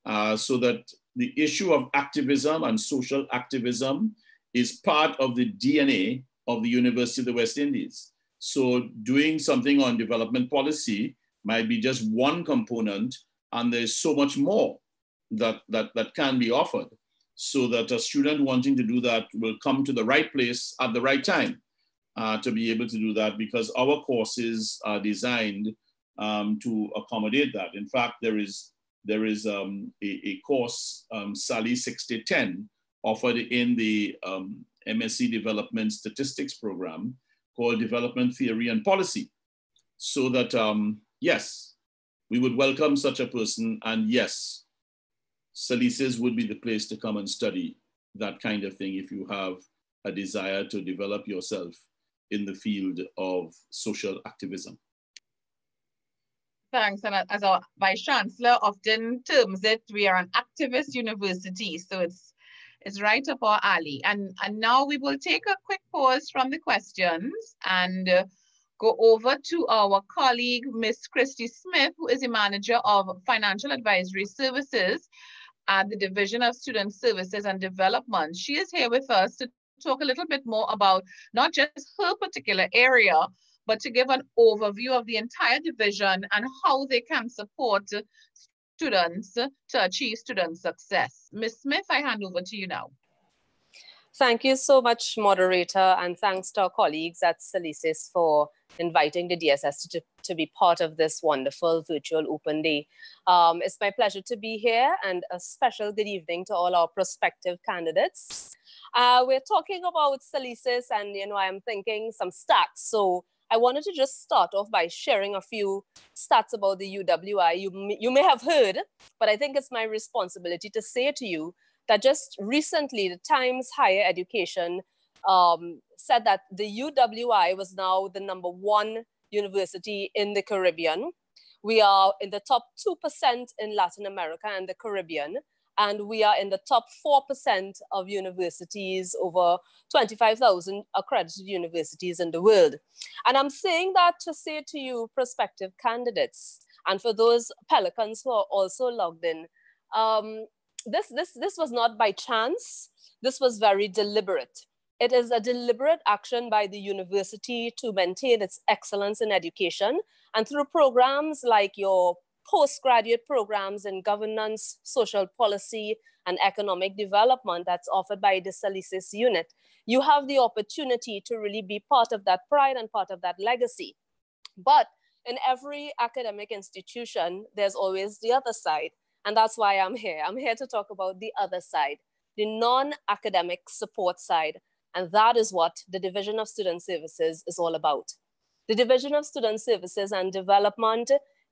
uh, so that the issue of activism and social activism is part of the DNA of the University of the West Indies. So doing something on development policy might be just one component, and there's so much more that, that, that can be offered so that a student wanting to do that will come to the right place at the right time uh, to be able to do that because our courses are designed um, to accommodate that. In fact, there is, there is um, a, a, course, um, SALI 6010, offered in the um, MSc Development Statistics program called Development Theory and Policy. So that, um, yes, we would welcome such a person and yes, Salises would be the place to come and study that kind of thing if you have a desire to develop yourself in the field of social activism. Thanks. And as our Vice Chancellor often terms it, we are an activist university. So it's it's right up our alley. And, and now we will take a quick pause from the questions and uh, go over to our colleague, Miss Christy Smith, who is the manager of financial advisory services at the Division of Student Services and Development. She is here with us to talk a little bit more about not just her particular area, but to give an overview of the entire division and how they can support students to achieve student success. Ms. Smith, I hand over to you now. Thank you so much, moderator, and thanks to our colleagues at Salises for inviting the DSS to, to be part of this wonderful virtual open day. Um, it's my pleasure to be here and a special good evening to all our prospective candidates. Uh, we're talking about Salises and, you know, I'm thinking some stats. So I wanted to just start off by sharing a few stats about the UWI. You, you may have heard, but I think it's my responsibility to say to you that just recently, the Times Higher Education um, said that the UWI was now the number one university in the Caribbean. We are in the top 2% in Latin America and the Caribbean and we are in the top 4% of universities, over 25,000 accredited universities in the world. And I'm saying that to say to you, prospective candidates, and for those Pelicans who are also logged in, um, this, this, this was not by chance, this was very deliberate. It is a deliberate action by the university to maintain its excellence in education. And through programs like your postgraduate programs in governance, social policy, and economic development that's offered by the Salises unit, you have the opportunity to really be part of that pride and part of that legacy. But in every academic institution, there's always the other side. And that's why I'm here. I'm here to talk about the other side, the non-academic support side. And that is what the Division of Student Services is all about. The Division of Student Services and Development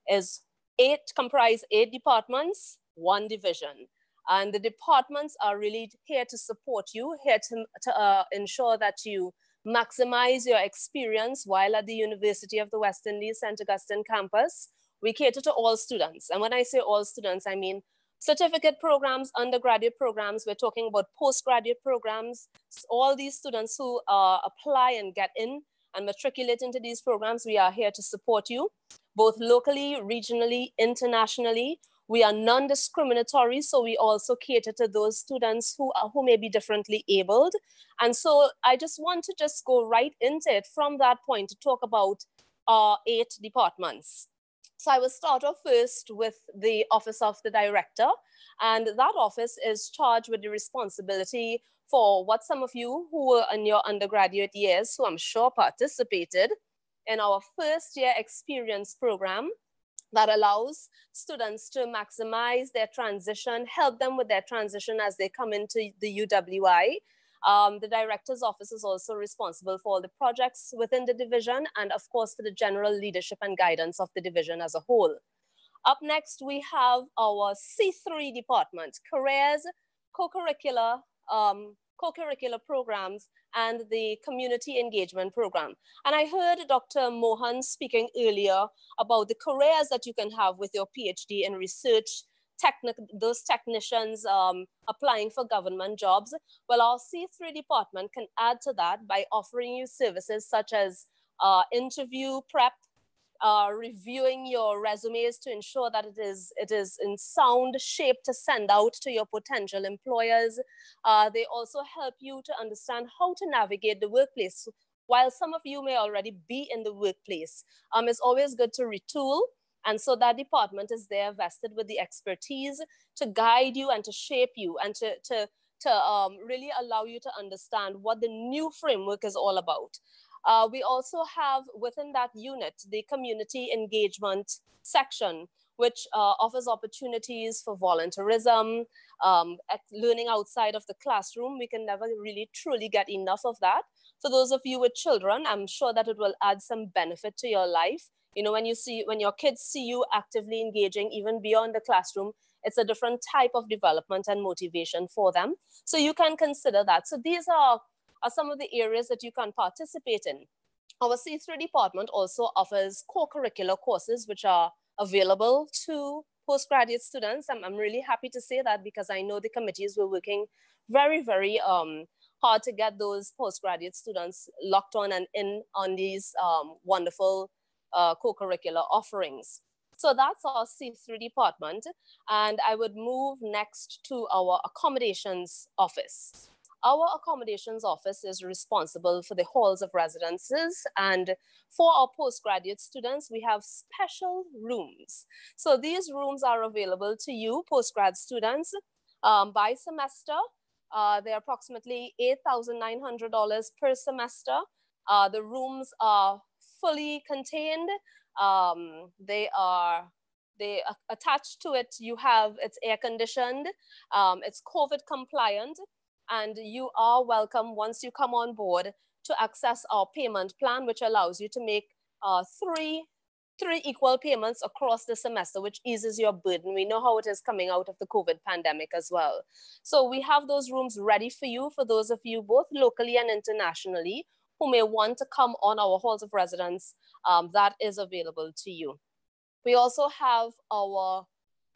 is eight comprise eight departments, one division. And the departments are really here to support you, here to, to uh, ensure that you maximize your experience while at the University of the West Indies St. Augustine campus. We cater to all students. And when I say all students, I mean certificate programs, undergraduate programs, we're talking about postgraduate programs. All these students who uh, apply and get in and matriculate into these programs, we are here to support you both locally, regionally, internationally. We are non-discriminatory, so we also cater to those students who, are, who may be differently abled. And so I just want to just go right into it from that point to talk about our eight departments. So I will start off first with the Office of the Director. And that office is charged with the responsibility for what some of you who were in your undergraduate years, who I'm sure participated, in our first year experience program that allows students to maximize their transition, help them with their transition as they come into the UWI. Um, the director's office is also responsible for all the projects within the division and of course for the general leadership and guidance of the division as a whole. Up next, we have our C3 department, careers, co-curricular, um, co-curricular programs, and the community engagement program. And I heard Dr. Mohan speaking earlier about the careers that you can have with your PhD in research, technic those technicians um, applying for government jobs. Well, our C3 department can add to that by offering you services such as uh, interview prep, uh, reviewing your resumes to ensure that it is, it is in sound shape to send out to your potential employers. Uh, they also help you to understand how to navigate the workplace. While some of you may already be in the workplace, um, it's always good to retool. And so that department is there vested with the expertise to guide you and to shape you and to, to, to um, really allow you to understand what the new framework is all about. Uh, we also have within that unit the community engagement section, which uh, offers opportunities for volunteerism, um, learning outside of the classroom. We can never really truly get enough of that. For those of you with children, I'm sure that it will add some benefit to your life. You know, when you see, when your kids see you actively engaging even beyond the classroom, it's a different type of development and motivation for them. So you can consider that. So these are are some of the areas that you can participate in. Our C3 department also offers co-curricular courses which are available to postgraduate students. I'm, I'm really happy to say that because I know the committees were working very, very um, hard to get those postgraduate students locked on and in on these um, wonderful uh, co-curricular offerings. So that's our C3 department. And I would move next to our accommodations office. Our accommodations office is responsible for the halls of residences and for our postgraduate students, we have special rooms. So these rooms are available to you, postgrad students, um, by semester. Uh, they're approximately $8,900 per semester. Uh, the rooms are fully contained. Um, they are they attached to it you have it's air conditioned um, it's covid compliant and you are welcome once you come on board to access our payment plan, which allows you to make uh, three three equal payments across the semester, which eases your burden. We know how it is coming out of the COVID pandemic as well. So we have those rooms ready for you, for those of you both locally and internationally who may want to come on our halls of residence, um, that is available to you. We also have our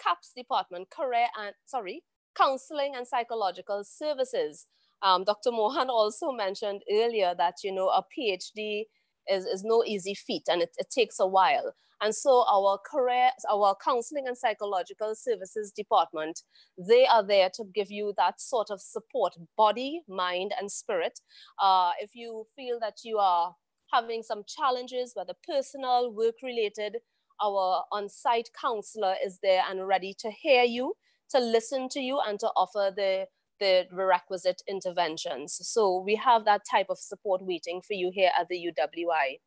CAPS department, career and, sorry, counseling and psychological services. Um, Dr. Mohan also mentioned earlier that, you know, a PhD is, is no easy feat and it, it takes a while. And so our career, our counseling and psychological services department, they are there to give you that sort of support, body, mind, and spirit. Uh, if you feel that you are having some challenges, whether personal, work related, our on-site counselor is there and ready to hear you, to listen to you, and to offer the the requisite interventions. So we have that type of support waiting for you here at the UWI.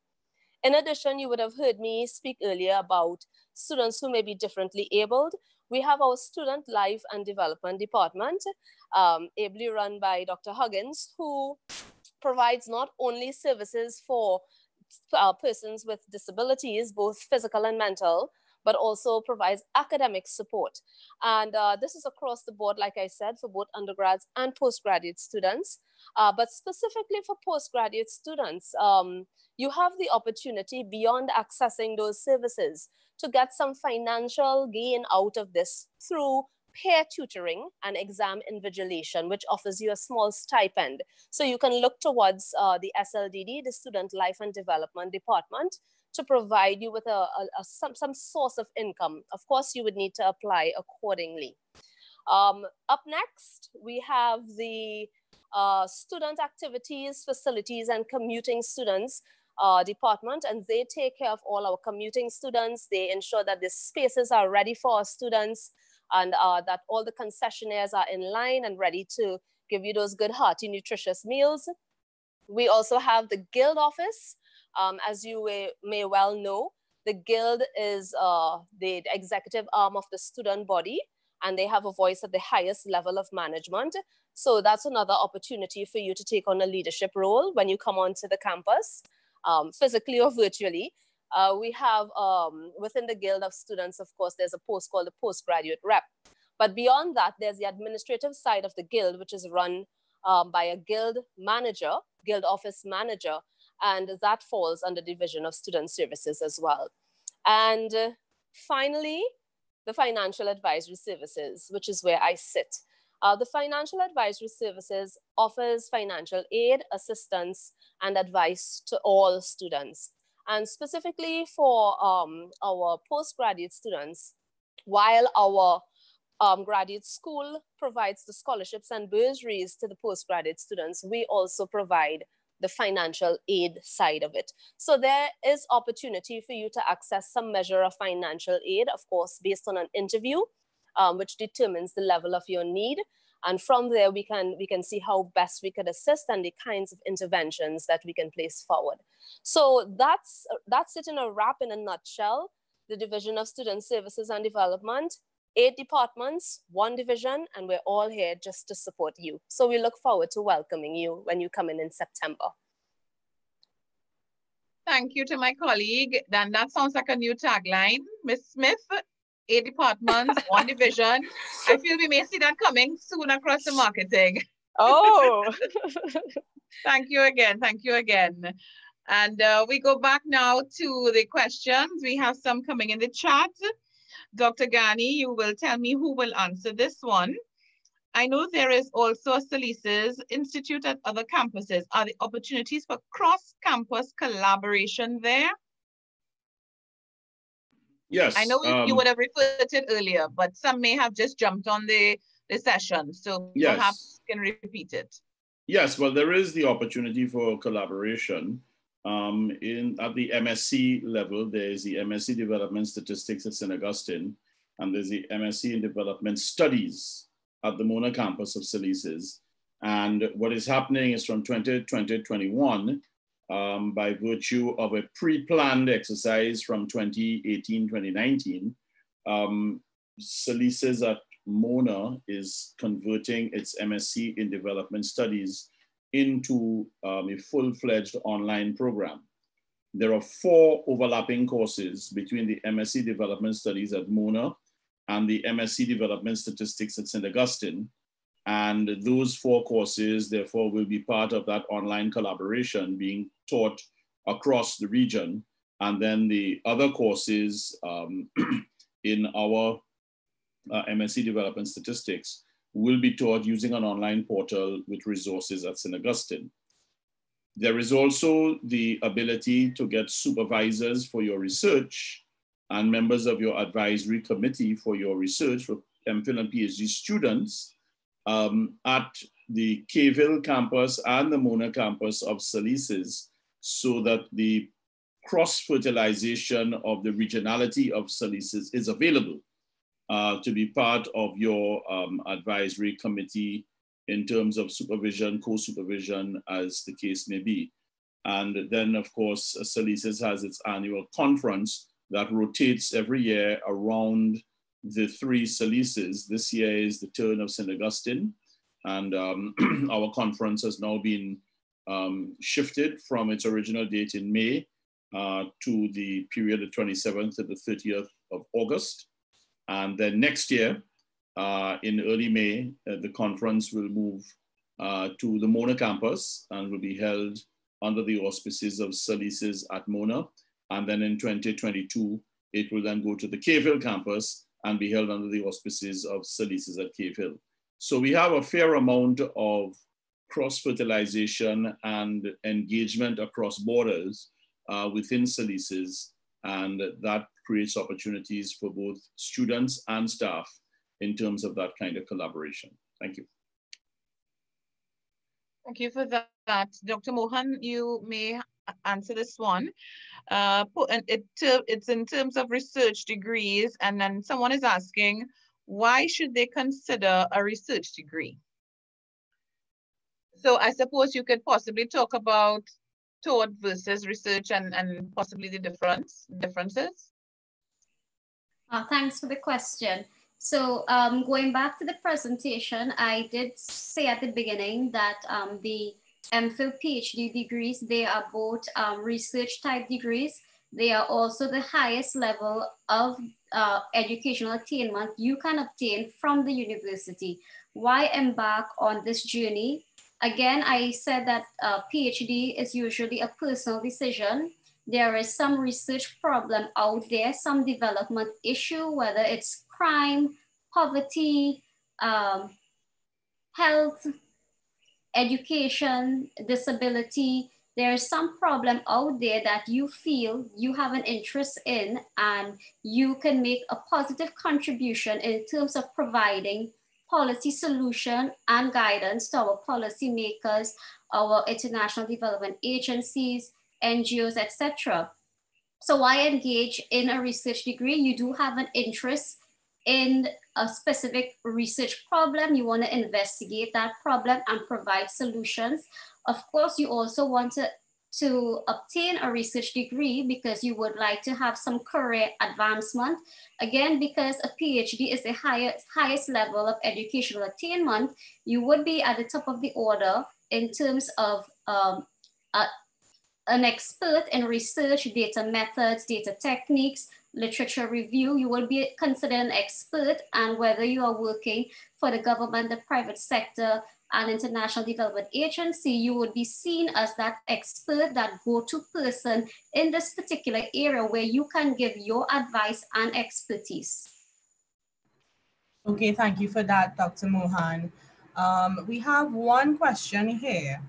In addition, you would have heard me speak earlier about students who may be differently abled. We have our Student Life and Development Department, um, ably run by Dr. Huggins, who provides not only services for uh, persons with disabilities, both physical and mental, but also provides academic support. And uh, this is across the board, like I said, for both undergrads and postgraduate students. Uh, but specifically for postgraduate students, um, you have the opportunity beyond accessing those services to get some financial gain out of this through peer tutoring and exam invigilation, which offers you a small stipend. So you can look towards uh, the SLDD, the Student Life and Development Department, to provide you with a, a, a, some, some source of income. Of course, you would need to apply accordingly. Um, up next, we have the uh, student activities, facilities, and commuting students uh, department, and they take care of all our commuting students. They ensure that the spaces are ready for our students and uh, that all the concessionaires are in line and ready to give you those good, hearty, nutritious meals. We also have the guild office, um, as you may well know, the Guild is uh, the executive arm of the student body, and they have a voice at the highest level of management. So that's another opportunity for you to take on a leadership role when you come onto the campus, um, physically or virtually. Uh, we have um, within the Guild of Students, of course, there's a post called the postgraduate rep. But beyond that, there's the administrative side of the Guild, which is run um, by a Guild manager, Guild office manager, and that falls under Division of Student Services as well. And uh, finally, the financial advisory services, which is where I sit. Uh, the financial advisory services offers financial aid, assistance, and advice to all students. And specifically for um, our postgraduate students, while our um, graduate school provides the scholarships and bursaries to the postgraduate students, we also provide the financial aid side of it. So there is opportunity for you to access some measure of financial aid, of course, based on an interview, um, which determines the level of your need. And from there, we can, we can see how best we could assist and the kinds of interventions that we can place forward. So that's, that's it in a wrap in a nutshell. The Division of Student Services and Development eight departments, one division, and we're all here just to support you. So we look forward to welcoming you when you come in in September. Thank you to my colleague. Then that sounds like a new tagline. Miss Smith, eight departments, one division. I feel we may see that coming soon across the marketing. Oh. Thank you again. Thank you again. And uh, we go back now to the questions. We have some coming in the chat. Dr. Ghany, you will tell me who will answer this one. I know there is also a Salises Institute at other campuses. Are the opportunities for cross-campus collaboration there? Yes. I know um, you would have referred to it earlier, but some may have just jumped on the, the session. So yes. perhaps you can repeat it. Yes, well, there is the opportunity for collaboration. Um, in, at the MSc level, there's the MSc Development Statistics at St. Augustine, and there's the MSc in Development Studies at the Mona campus of Salises. And what is happening is from 2020 2021, um, by virtue of a pre-planned exercise from 2018, 2019, um, at Mona is converting its MSc in Development Studies into um, a full-fledged online program. There are four overlapping courses between the MSc Development Studies at Mona and the MSc Development Statistics at St. Augustine. And those four courses, therefore, will be part of that online collaboration being taught across the region. And then the other courses um, in our uh, MSc Development Statistics will be taught using an online portal with resources at St. Augustine. There is also the ability to get supervisors for your research and members of your advisory committee for your research for MPhil and PhD students um, at the Cave Hill campus and the Mona campus of Salises so that the cross-fertilization of the regionality of Salises is available uh, to be part of your um, advisory committee in terms of supervision, co-supervision, as the case may be. And then, of course, Salises has its annual conference that rotates every year around the three Salises. This year is the turn of St. Augustine, and um, our conference has now been um, shifted from its original date in May uh, to the period of 27th to the 30th of August. And then next year, uh, in early May, uh, the conference will move uh, to the Mona campus and will be held under the auspices of Salises at Mona. And then in 2022, it will then go to the Cave Hill campus and be held under the auspices of Salises at Cave Hill. So we have a fair amount of cross-fertilization and engagement across borders uh, within Salises, and that creates opportunities for both students and staff in terms of that kind of collaboration. Thank you. Thank you for that. Dr. Mohan, you may answer this one. Uh, and it, it's in terms of research degrees, and then someone is asking, why should they consider a research degree? So I suppose you could possibly talk about taught versus research and, and possibly the difference differences. Uh, thanks for the question. So um, going back to the presentation, I did say at the beginning that um, the MPhil PhD degrees, they are both um, research type degrees. They are also the highest level of uh, educational attainment you can obtain from the university. Why embark on this journey? Again, I said that uh, PhD is usually a personal decision there is some research problem out there, some development issue, whether it's crime, poverty, um, health, education, disability, there's some problem out there that you feel you have an interest in and you can make a positive contribution in terms of providing policy solution and guidance to our policymakers, our international development agencies, NGOs, etc. So why engage in a research degree? You do have an interest in a specific research problem. You want to investigate that problem and provide solutions. Of course, you also want to, to obtain a research degree because you would like to have some career advancement. Again, because a PhD is the highest, highest level of educational attainment, you would be at the top of the order in terms of um, uh, an expert in research, data methods, data techniques, literature review, you will be considered an expert and whether you are working for the government, the private sector, an international development agency, you would be seen as that expert, that go-to person in this particular area where you can give your advice and expertise. Okay, thank you for that, Dr. Mohan. Um, we have one question here.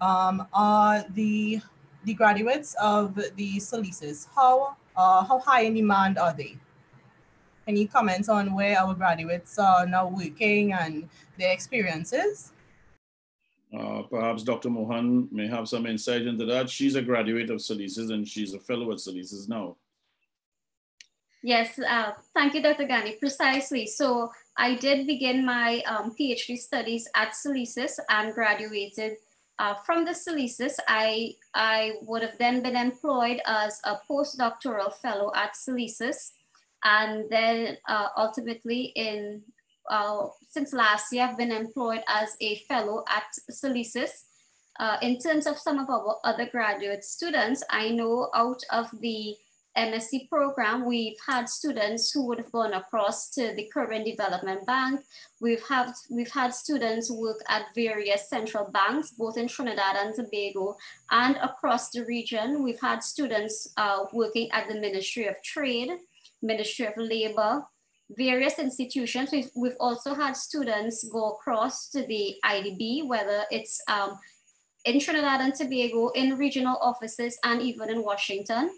Um, are the the graduates of the Salises, how, uh, how high in demand are they? Any comments on where our graduates are now working and their experiences? Uh, perhaps Dr. Mohan may have some insight into that. She's a graduate of Salises and she's a fellow at Salises now. Yes, uh, thank you, Dr. Ghany. Precisely. So I did begin my um, PhD studies at Salises and graduated uh, from the Salises, I, I would have then been employed as a postdoctoral fellow at Salises. And then uh, ultimately in, uh, since last year, I've been employed as a fellow at Salises. uh, in terms of some of our other graduate students, I know out of the MSc program, we've had students who would have gone across to the Caribbean Development Bank. We've, have, we've had students work at various central banks, both in Trinidad and Tobago and across the region. We've had students uh, working at the Ministry of Trade, Ministry of Labor, various institutions. We've, we've also had students go across to the IDB, whether it's um, in Trinidad and Tobago, in regional offices, and even in Washington.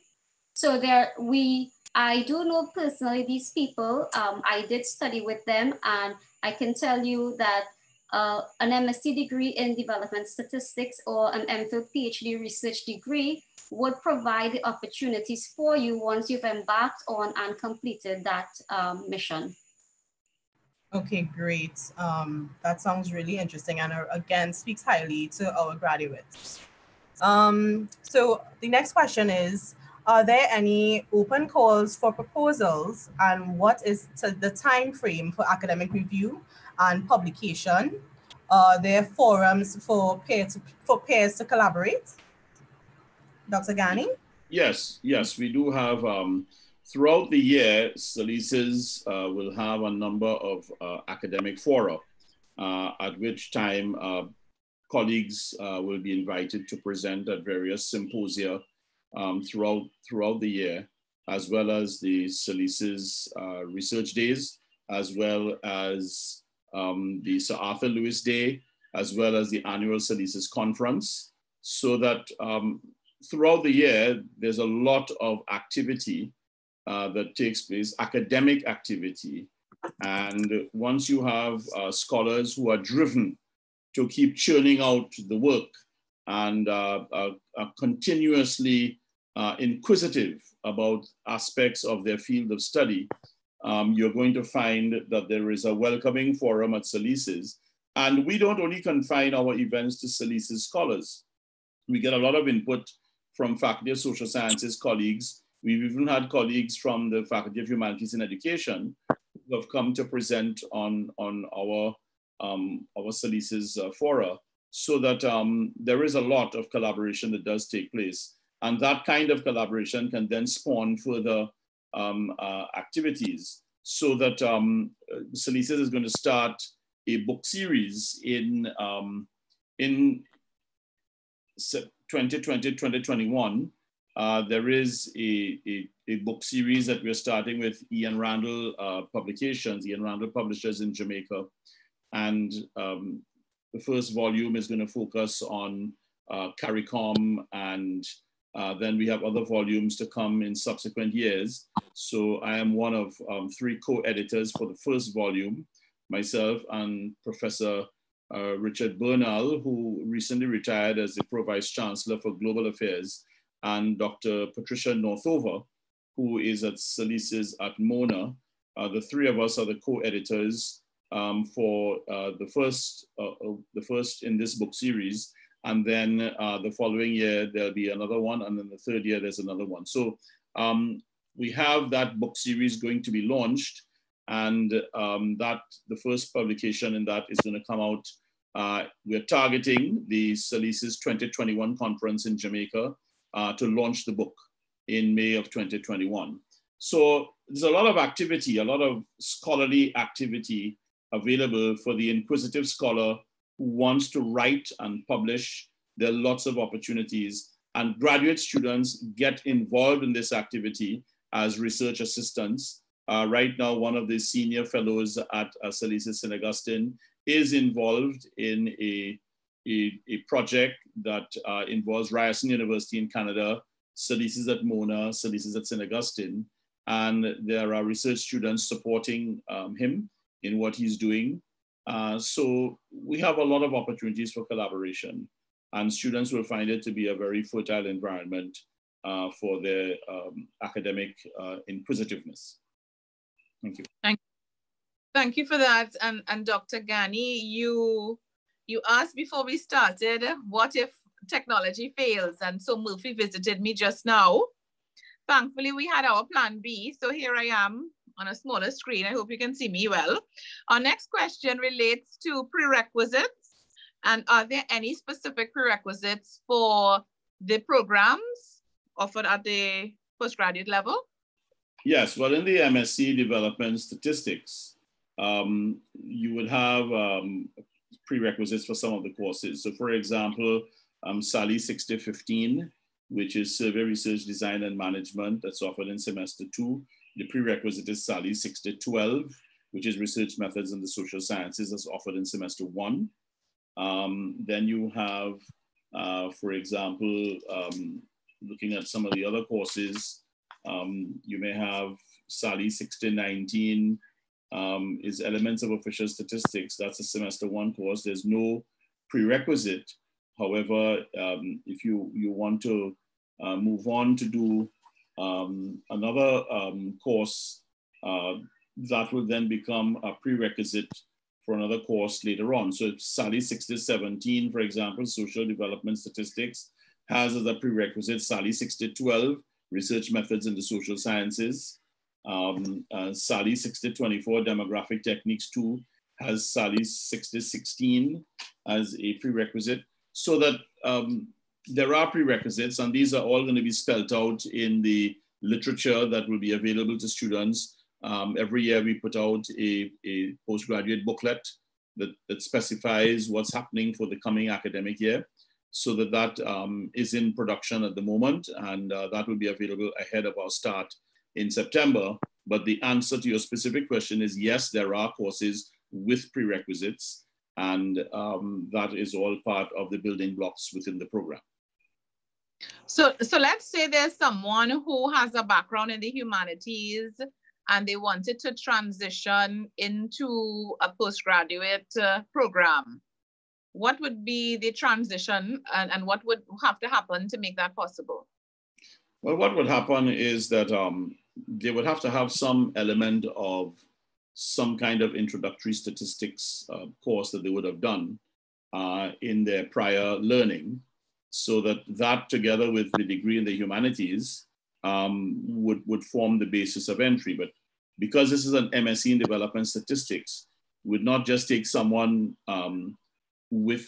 So there, we, I do know personally these people. Um, I did study with them, and I can tell you that uh, an MSc degree in development statistics or an MPhil PhD research degree would provide the opportunities for you once you've embarked on and completed that um, mission. Okay, great. Um, that sounds really interesting and uh, again speaks highly to our graduates. Um, so the next question is, are there any open calls for proposals and what is the time frame for academic review and publication? Are there forums for, peer to, for peers to collaborate? Dr. Ghany? Yes, yes, we do have, um, throughout the year, SALISES uh, will have a number of uh, academic fora, uh, at which time uh, colleagues uh, will be invited to present at various symposia um, throughout, throughout the year, as well as the SALISES uh, research days, as well as um, the Sir Arthur Lewis Day, as well as the annual SALISES conference, so that um, throughout the year, there's a lot of activity uh, that takes place, academic activity. And once you have uh, scholars who are driven to keep churning out the work and uh, are, are continuously uh, inquisitive about aspects of their field of study, um, you're going to find that there is a welcoming forum at SALISES. And we don't only confine our events to SALISES scholars. We get a lot of input from Faculty of Social Sciences colleagues. We've even had colleagues from the Faculty of Humanities and Education who have come to present on, on our, um, our SALISES uh, fora so that um, there is a lot of collaboration that does take place. And that kind of collaboration can then spawn further um, uh, activities so that um, SALISES is going to start a book series in, um, in 2020, 2021, uh, there is a, a, a, book series that we're starting with Ian Randle uh, Publications, Ian Randle Publishers in Jamaica. And um, the first volume is going to focus on uh, CARICOM and uh, then we have other volumes to come in subsequent years. So I am one of um, three co-editors for the first volume, myself and Professor uh, Richard Bernal, who recently retired as the Pro Vice Chancellor for Global Affairs, and Dr. Patricia Northover, who is at SALISES at Mona. Uh, the three of us are the co-editors um, for uh, the first, uh, the first in this book series, and then uh, the following year there'll be another one, and then the third year there's another one. So um, we have that book series going to be launched and um, that the first publication in that is going to come out. Uh, we're targeting the SALISES 2021 conference in Jamaica uh, to launch the book in May of 2021. So there's a lot of activity, a lot of scholarly activity available for the inquisitive scholar wants to write and publish. There are lots of opportunities and graduate students get involved in this activity as research assistants uh, right now, one of the senior fellows at uh, SALISES St. Augustine is involved in a, a, a project that uh, involves Ryerson University in Canada, SALISES at Mona, SALISES at St. Augustine, and there are research students supporting um, him in what he's doing. Uh, so we have a lot of opportunities for collaboration and students will find it to be a very fertile environment uh, for their um, academic uh, inquisitiveness. Thank you. Thank, thank you for that. And, and Dr. Ghany, you, you asked before we started, what if technology fails? And so Murphy visited me just now. Thankfully, we had our plan B. So here I am on a smaller screen. I hope you can see me well. Our next question relates to prerequisites And are there any specific prerequisites for the programs offered at the postgraduate level? Yes, well, in the MSc Development Statistics, um, you would have um, prerequisites for some of the courses. So for example, um, SALI 6015, which is Survey Research Design and Management that's offered in semester two. The prerequisite is SALI 6012, which is Research Methods in the Social Sciences that's offered in semester one. Um, then you have, uh, for example, um, looking at some of the other courses, um, you may have SALI 6019, um, is Elements of Official Statistics. That's a semester one course. There's no prerequisite. However, um, if you, you want to uh, move on to do um, another um, course, uh, that will then become a prerequisite for another course later on. So SALI 6017, for example, Social Development Statistics, has as a prerequisite SALI 6012, Research Methods in the Social Sciences. Um, uh, SALI 6024, Demographic Techniques 2, has SALI 6016 as a prerequisite. So that um, there are prerequisites, and these are all going to be spelled out in the literature that will be available to students. Um, every year we put out a, a postgraduate booklet that, that specifies what's happening for the coming academic year so that that um, is in production at the moment and uh, that will be available ahead of our start in September. But the answer to your specific question is yes, there are courses with prerequisites and um, that is all part of the building blocks within the program. So, so let's say there's someone who has a background in the humanities and they wanted to transition into a postgraduate uh, program. What would be the transition and, and what would have to happen to make that possible? Well, what would happen is that um, they would have to have some element of some kind of introductory statistics uh, course that they would have done uh, in their prior learning so that that together with the degree in the humanities um, would, would form the basis of entry. But because this is an MSc in development statistics, would not just take someone um, with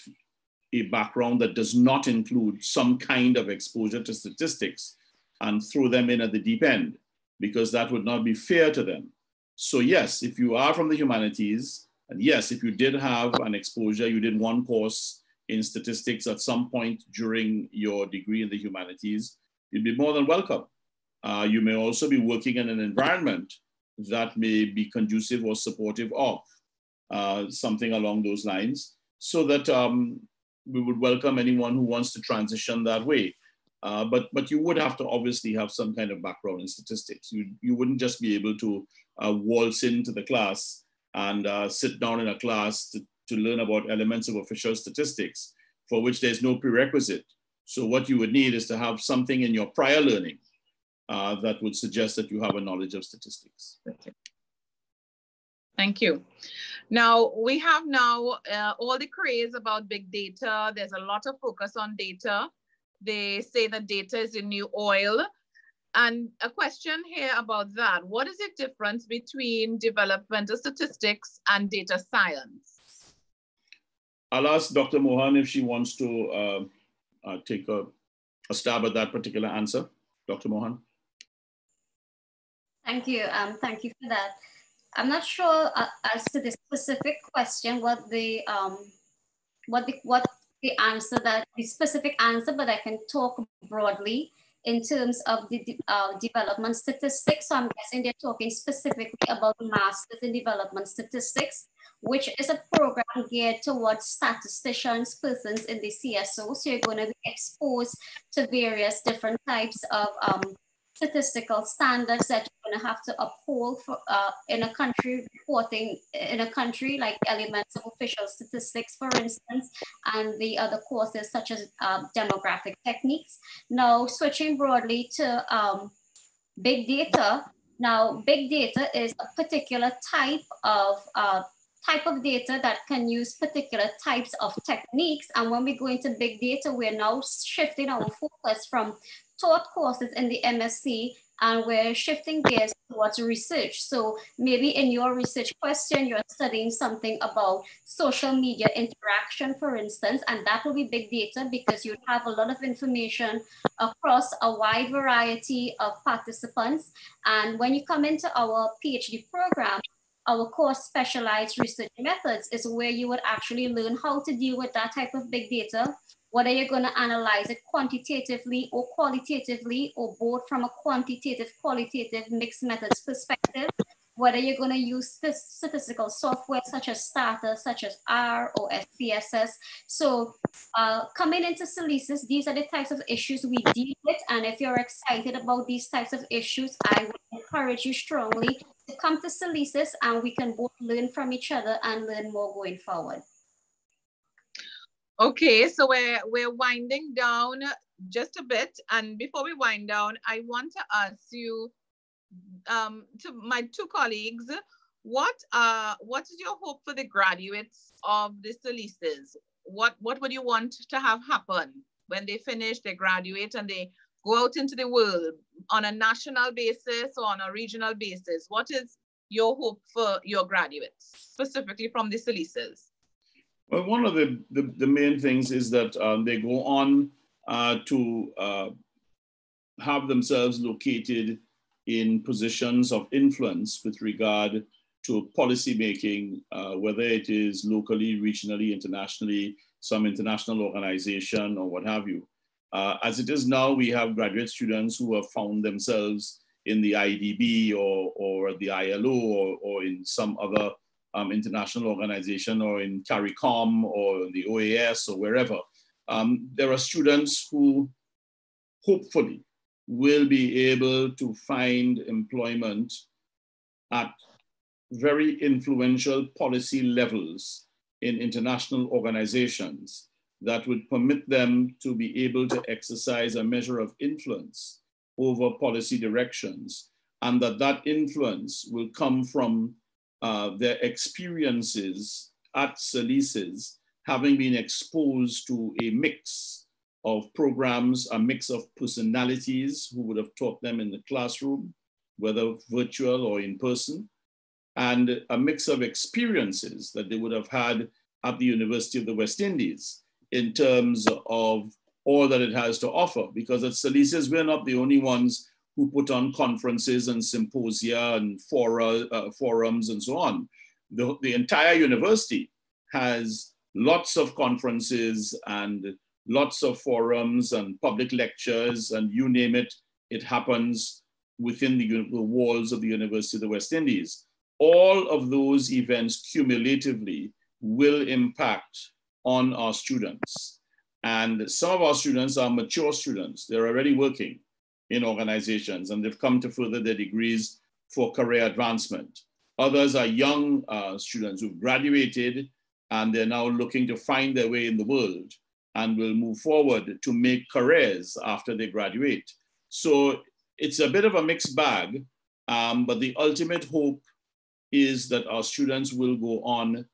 a background that does not include some kind of exposure to statistics and throw them in at the deep end, because that would not be fair to them. So yes, if you are from the humanities, and yes, if you did have an exposure, you did one course in statistics at some point during your degree in the humanities, you'd be more than welcome. Uh, you may also be working in an environment that may be conducive or supportive of uh, something along those lines, so that um, we would welcome anyone who wants to transition that way. Uh, but, but you would have to obviously have some kind of background in statistics. You, you wouldn't just be able to uh, waltz into the class and uh, sit down in a class to, to learn about elements of official statistics for which there's no prerequisite. So what you would need is to have something in your prior learning uh, that would suggest that you have a knowledge of statistics. Thank you. Now, we have now uh, all the craze about big data. There's a lot of focus on data. They say that data is the new oil. And a question here about that. What is the difference between developmental statistics and data science? I'll ask Dr. Mohan if she wants to uh, uh, take a, a, stab at that particular answer. Dr. Mohan. Thank you. Um, thank you for that. I'm not sure uh, as to the specific question what the um, what the what the answer that the specific answer, but I can talk broadly in terms of the uh, development statistics. So I'm guessing they're talking specifically about Masters in Development Statistics, which is a program geared towards statisticians, persons in the CSO. So you're going to be exposed to various different types of um, statistical standards that you're going to have to uphold for, uh, in a country reporting in a country like elements of official statistics, for instance, and the other courses such as um, demographic techniques. Now, switching broadly to um, big data. Now, big data is a particular type of uh, type of data that can use particular types of techniques. And when we go into big data, we're now shifting our focus from taught courses in the MSc and we're shifting gears towards research. So maybe in your research question, you're studying something about social media interaction, for instance, and that will be big data because you have a lot of information across a wide variety of participants. And when you come into our PhD program, our course specialized research methods is where you would actually learn how to deal with that type of big data whether you're going to analyze it quantitatively or qualitatively or both from a quantitative, qualitative mixed methods perspective, whether you're going to use statistical software such as Stata, such as R or SPSS. So uh, coming into Salises, these are the types of issues we deal with. And if you're excited about these types of issues, I would encourage you strongly come to Salises and we can both learn from each other and learn more going forward. Okay, so we're we're winding down just a bit, and before we wind down, I want to ask you, um, to my two colleagues, what uh what is your hope for the graduates of the Salises? What what would you want to have happen when they finish, they graduate, and they go out into the world on a national basis or on a regional basis? What is your hope for your graduates, specifically from the Salises? Well, one of the, the, the main things is that um, they go on uh, to uh, have themselves located in positions of influence with regard to policy making, uh, whether it is locally, regionally, internationally, some international organization or what have you. Uh, as it is now, we have graduate students who have found themselves in the IDB or, or the ILO or, or in some other um, international organization or in CARICOM or the OAS or wherever, um, there are students who hopefully will be able to find employment at very influential policy levels in international organizations that would permit them to be able to exercise a measure of influence over policy directions and that that influence will come from uh, their experiences at Salises, having been exposed to a mix of programs, a mix of personalities who would have taught them in the classroom, whether virtual or in person, and a mix of experiences that they would have had at the University of the West Indies in terms of all that it has to offer. Because at Salises, we're not the only ones who put on conferences and symposia and fora, uh, forums and so on. The, the entire university has lots of conferences and lots of forums and public lectures and you name it, it happens within the, the walls of the University of the West Indies. All of those events cumulatively will impact on our students. And some of our students are mature students. They're already working in organizations and they've come to further their degrees for career advancement. Others are young uh, students who've graduated and they're now looking to find their way in the world and will move forward to make careers after they graduate. So it's a bit of a mixed bag, um, but the ultimate hope is that our students will go on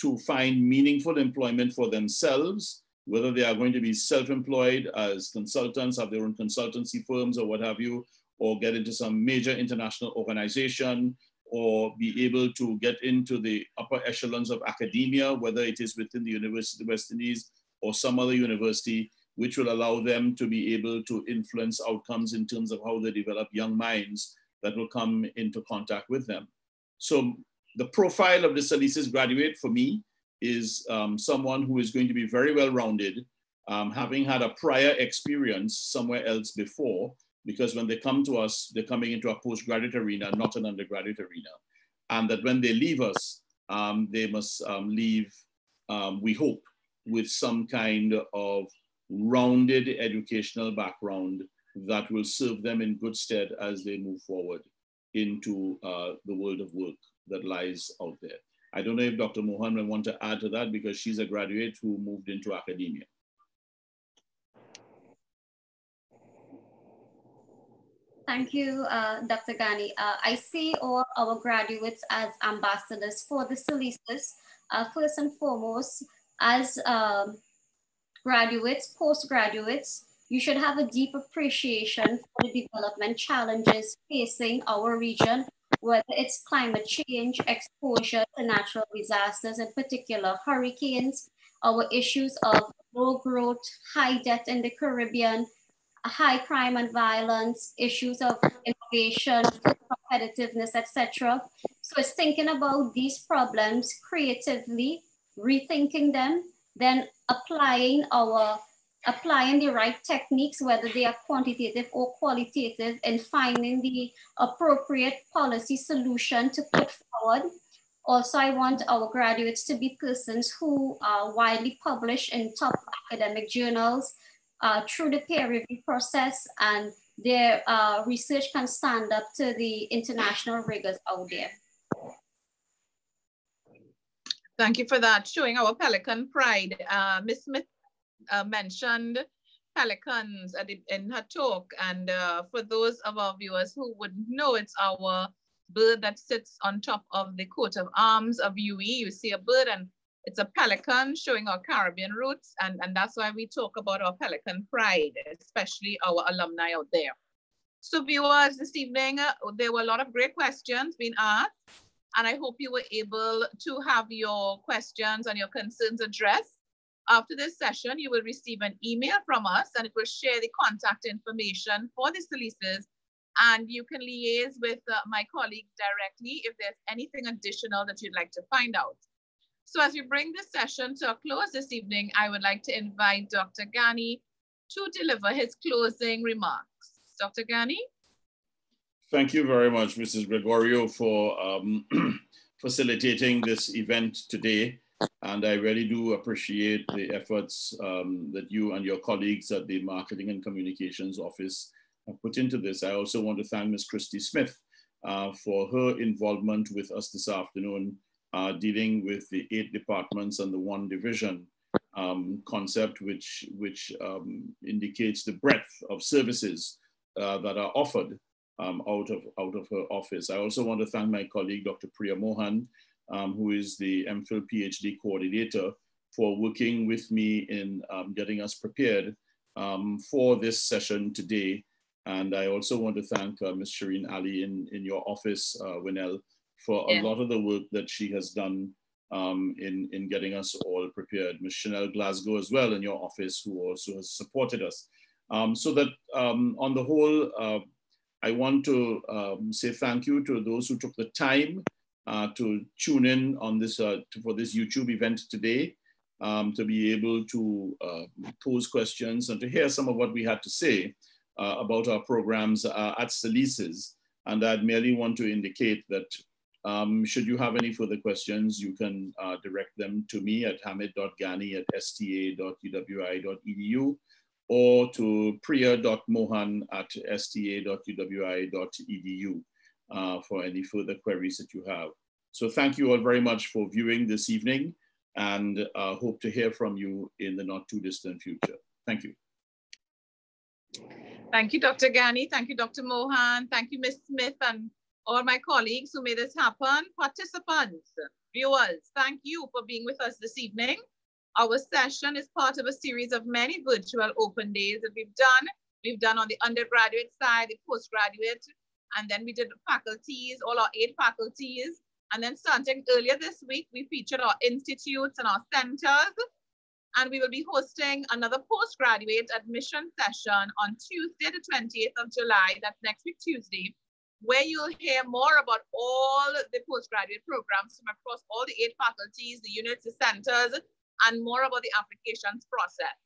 to find meaningful employment for themselves whether they are going to be self-employed as consultants, have their own consultancy firms or what have you, or get into some major international organization, or be able to get into the upper echelons of academia, whether it is within the University of the West Indies or some other university, which will allow them to be able to influence outcomes in terms of how they develop young minds that will come into contact with them. So the profile of the Salises graduate for me is um, someone who is going to be very well rounded, um, having had a prior experience somewhere else before, because when they come to us, they're coming into a postgraduate arena, not an undergraduate arena. And that when they leave us, um, they must um, leave, um, we hope, with some kind of rounded educational background that will serve them in good stead as they move forward into uh, the world of work that lies out there. I don't know if Dr. Mohan will want to add to that because she's a graduate who moved into academia. Thank you, uh, Dr. Ghany. Uh, I see all our graduates as ambassadors for the Salises. Uh, first and foremost, as um, graduates, postgraduates, you should have a deep appreciation for the development challenges facing our region, whether it's climate change, exposure to natural disasters, in particular hurricanes, our issues of low growth, high debt in the Caribbean, high crime and violence, issues of innovation, competitiveness, etc. So it's thinking about these problems creatively, rethinking them, then applying our applying the right techniques, whether they are quantitative or qualitative, and finding the appropriate policy solution to put forward. Also, I want our graduates to be persons who are widely published in top academic journals uh, through the peer review process and their uh, research can stand up to the international rigors out there. Thank you for that, showing our Pelican pride. Uh, Ms. Smith uh, mentioned pelicans the, in her talk. And uh, for those of our viewers who would know, it's our bird that sits on top of the coat of arms of UWI. You see a bird and it's a pelican showing our Caribbean roots. And, and that's why we talk about our pelican pride, especially our alumni out there. So viewers, this evening, uh, there were a lot of great questions being asked. And I hope you were able to have your questions and your concerns addressed. After this session, you will receive an email from us and it will share the contact information for the Salises and you can liaise with uh, my colleagues directly if there's anything additional that you'd like to find out. So as we bring this session to a close this evening, I would like to invite Dr. Ghany to deliver his closing remarks. Dr. Ghany? Thank you very much, Mrs. Gregorio, for um, facilitating this event today. And I really do appreciate the efforts um, that you and your colleagues at the Marketing and Communications Office have put into this. I also want to thank Ms. Christy Smith uh, for her involvement with us this afternoon, uh, dealing with the eight departments and the one division um, concept, which, which um, indicates the breadth of services uh, that are offered um, out, of, out of her office. I also want to thank my colleague, Dr. Priya Mohan, um, who is the MPhil PhD coordinator, for working with me in um, getting us prepared um, for this session today. And I also want to thank uh, Ms. Shireen Ali in, in your office, uh, Wynell, for yeah. a lot of the work that she has done um, in, in getting us all prepared. Ms. Chanel Glasgow as well in your office, who also has supported us. Um, so that um, on the whole, uh, I want to um, say thank you to those who took the time uh, to tune in on this uh, to, for this YouTube event today, um, to be able to uh, pose questions and to hear some of what we had to say uh, about our programs uh, at Salises. And I'd merely want to indicate that um, should you have any further questions, you can uh, direct them to me at hamid.ghany at sta.uwi.edu or to priya.mohan at sta.uwi.edu uh, for any further queries that you have. So thank you all very much for viewing this evening and uh, hope to hear from you in the not too distant future. Thank you. Thank you, Dr. Ghany. Thank you, Dr. Mohan. Thank you, Ms. Smith and all my colleagues who made this happen. Participants, viewers, thank you for being with us this evening. Our session is part of a series of many virtual open days that we've done. We've done on the undergraduate side, the postgraduate, and then we did faculties, all our eight faculties. And then starting earlier this week, we featured our institutes and our centers. And we will be hosting another postgraduate admission session on Tuesday, the 28th of July, that's next week, Tuesday, where you'll hear more about all the postgraduate programs from across all the eight faculties, the units, the centers, and more about the applications process.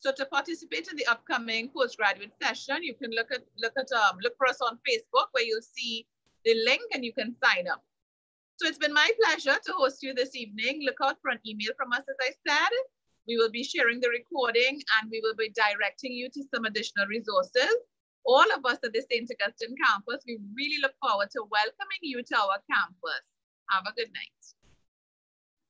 So to participate in the upcoming postgraduate session, you can look at look at um, look for us on Facebook where you'll see the link and you can sign up. So it's been my pleasure to host you this evening. Look out for an email from us, as I said. We will be sharing the recording and we will be directing you to some additional resources. All of us at the St. Augustine campus, we really look forward to welcoming you to our campus. Have a good night.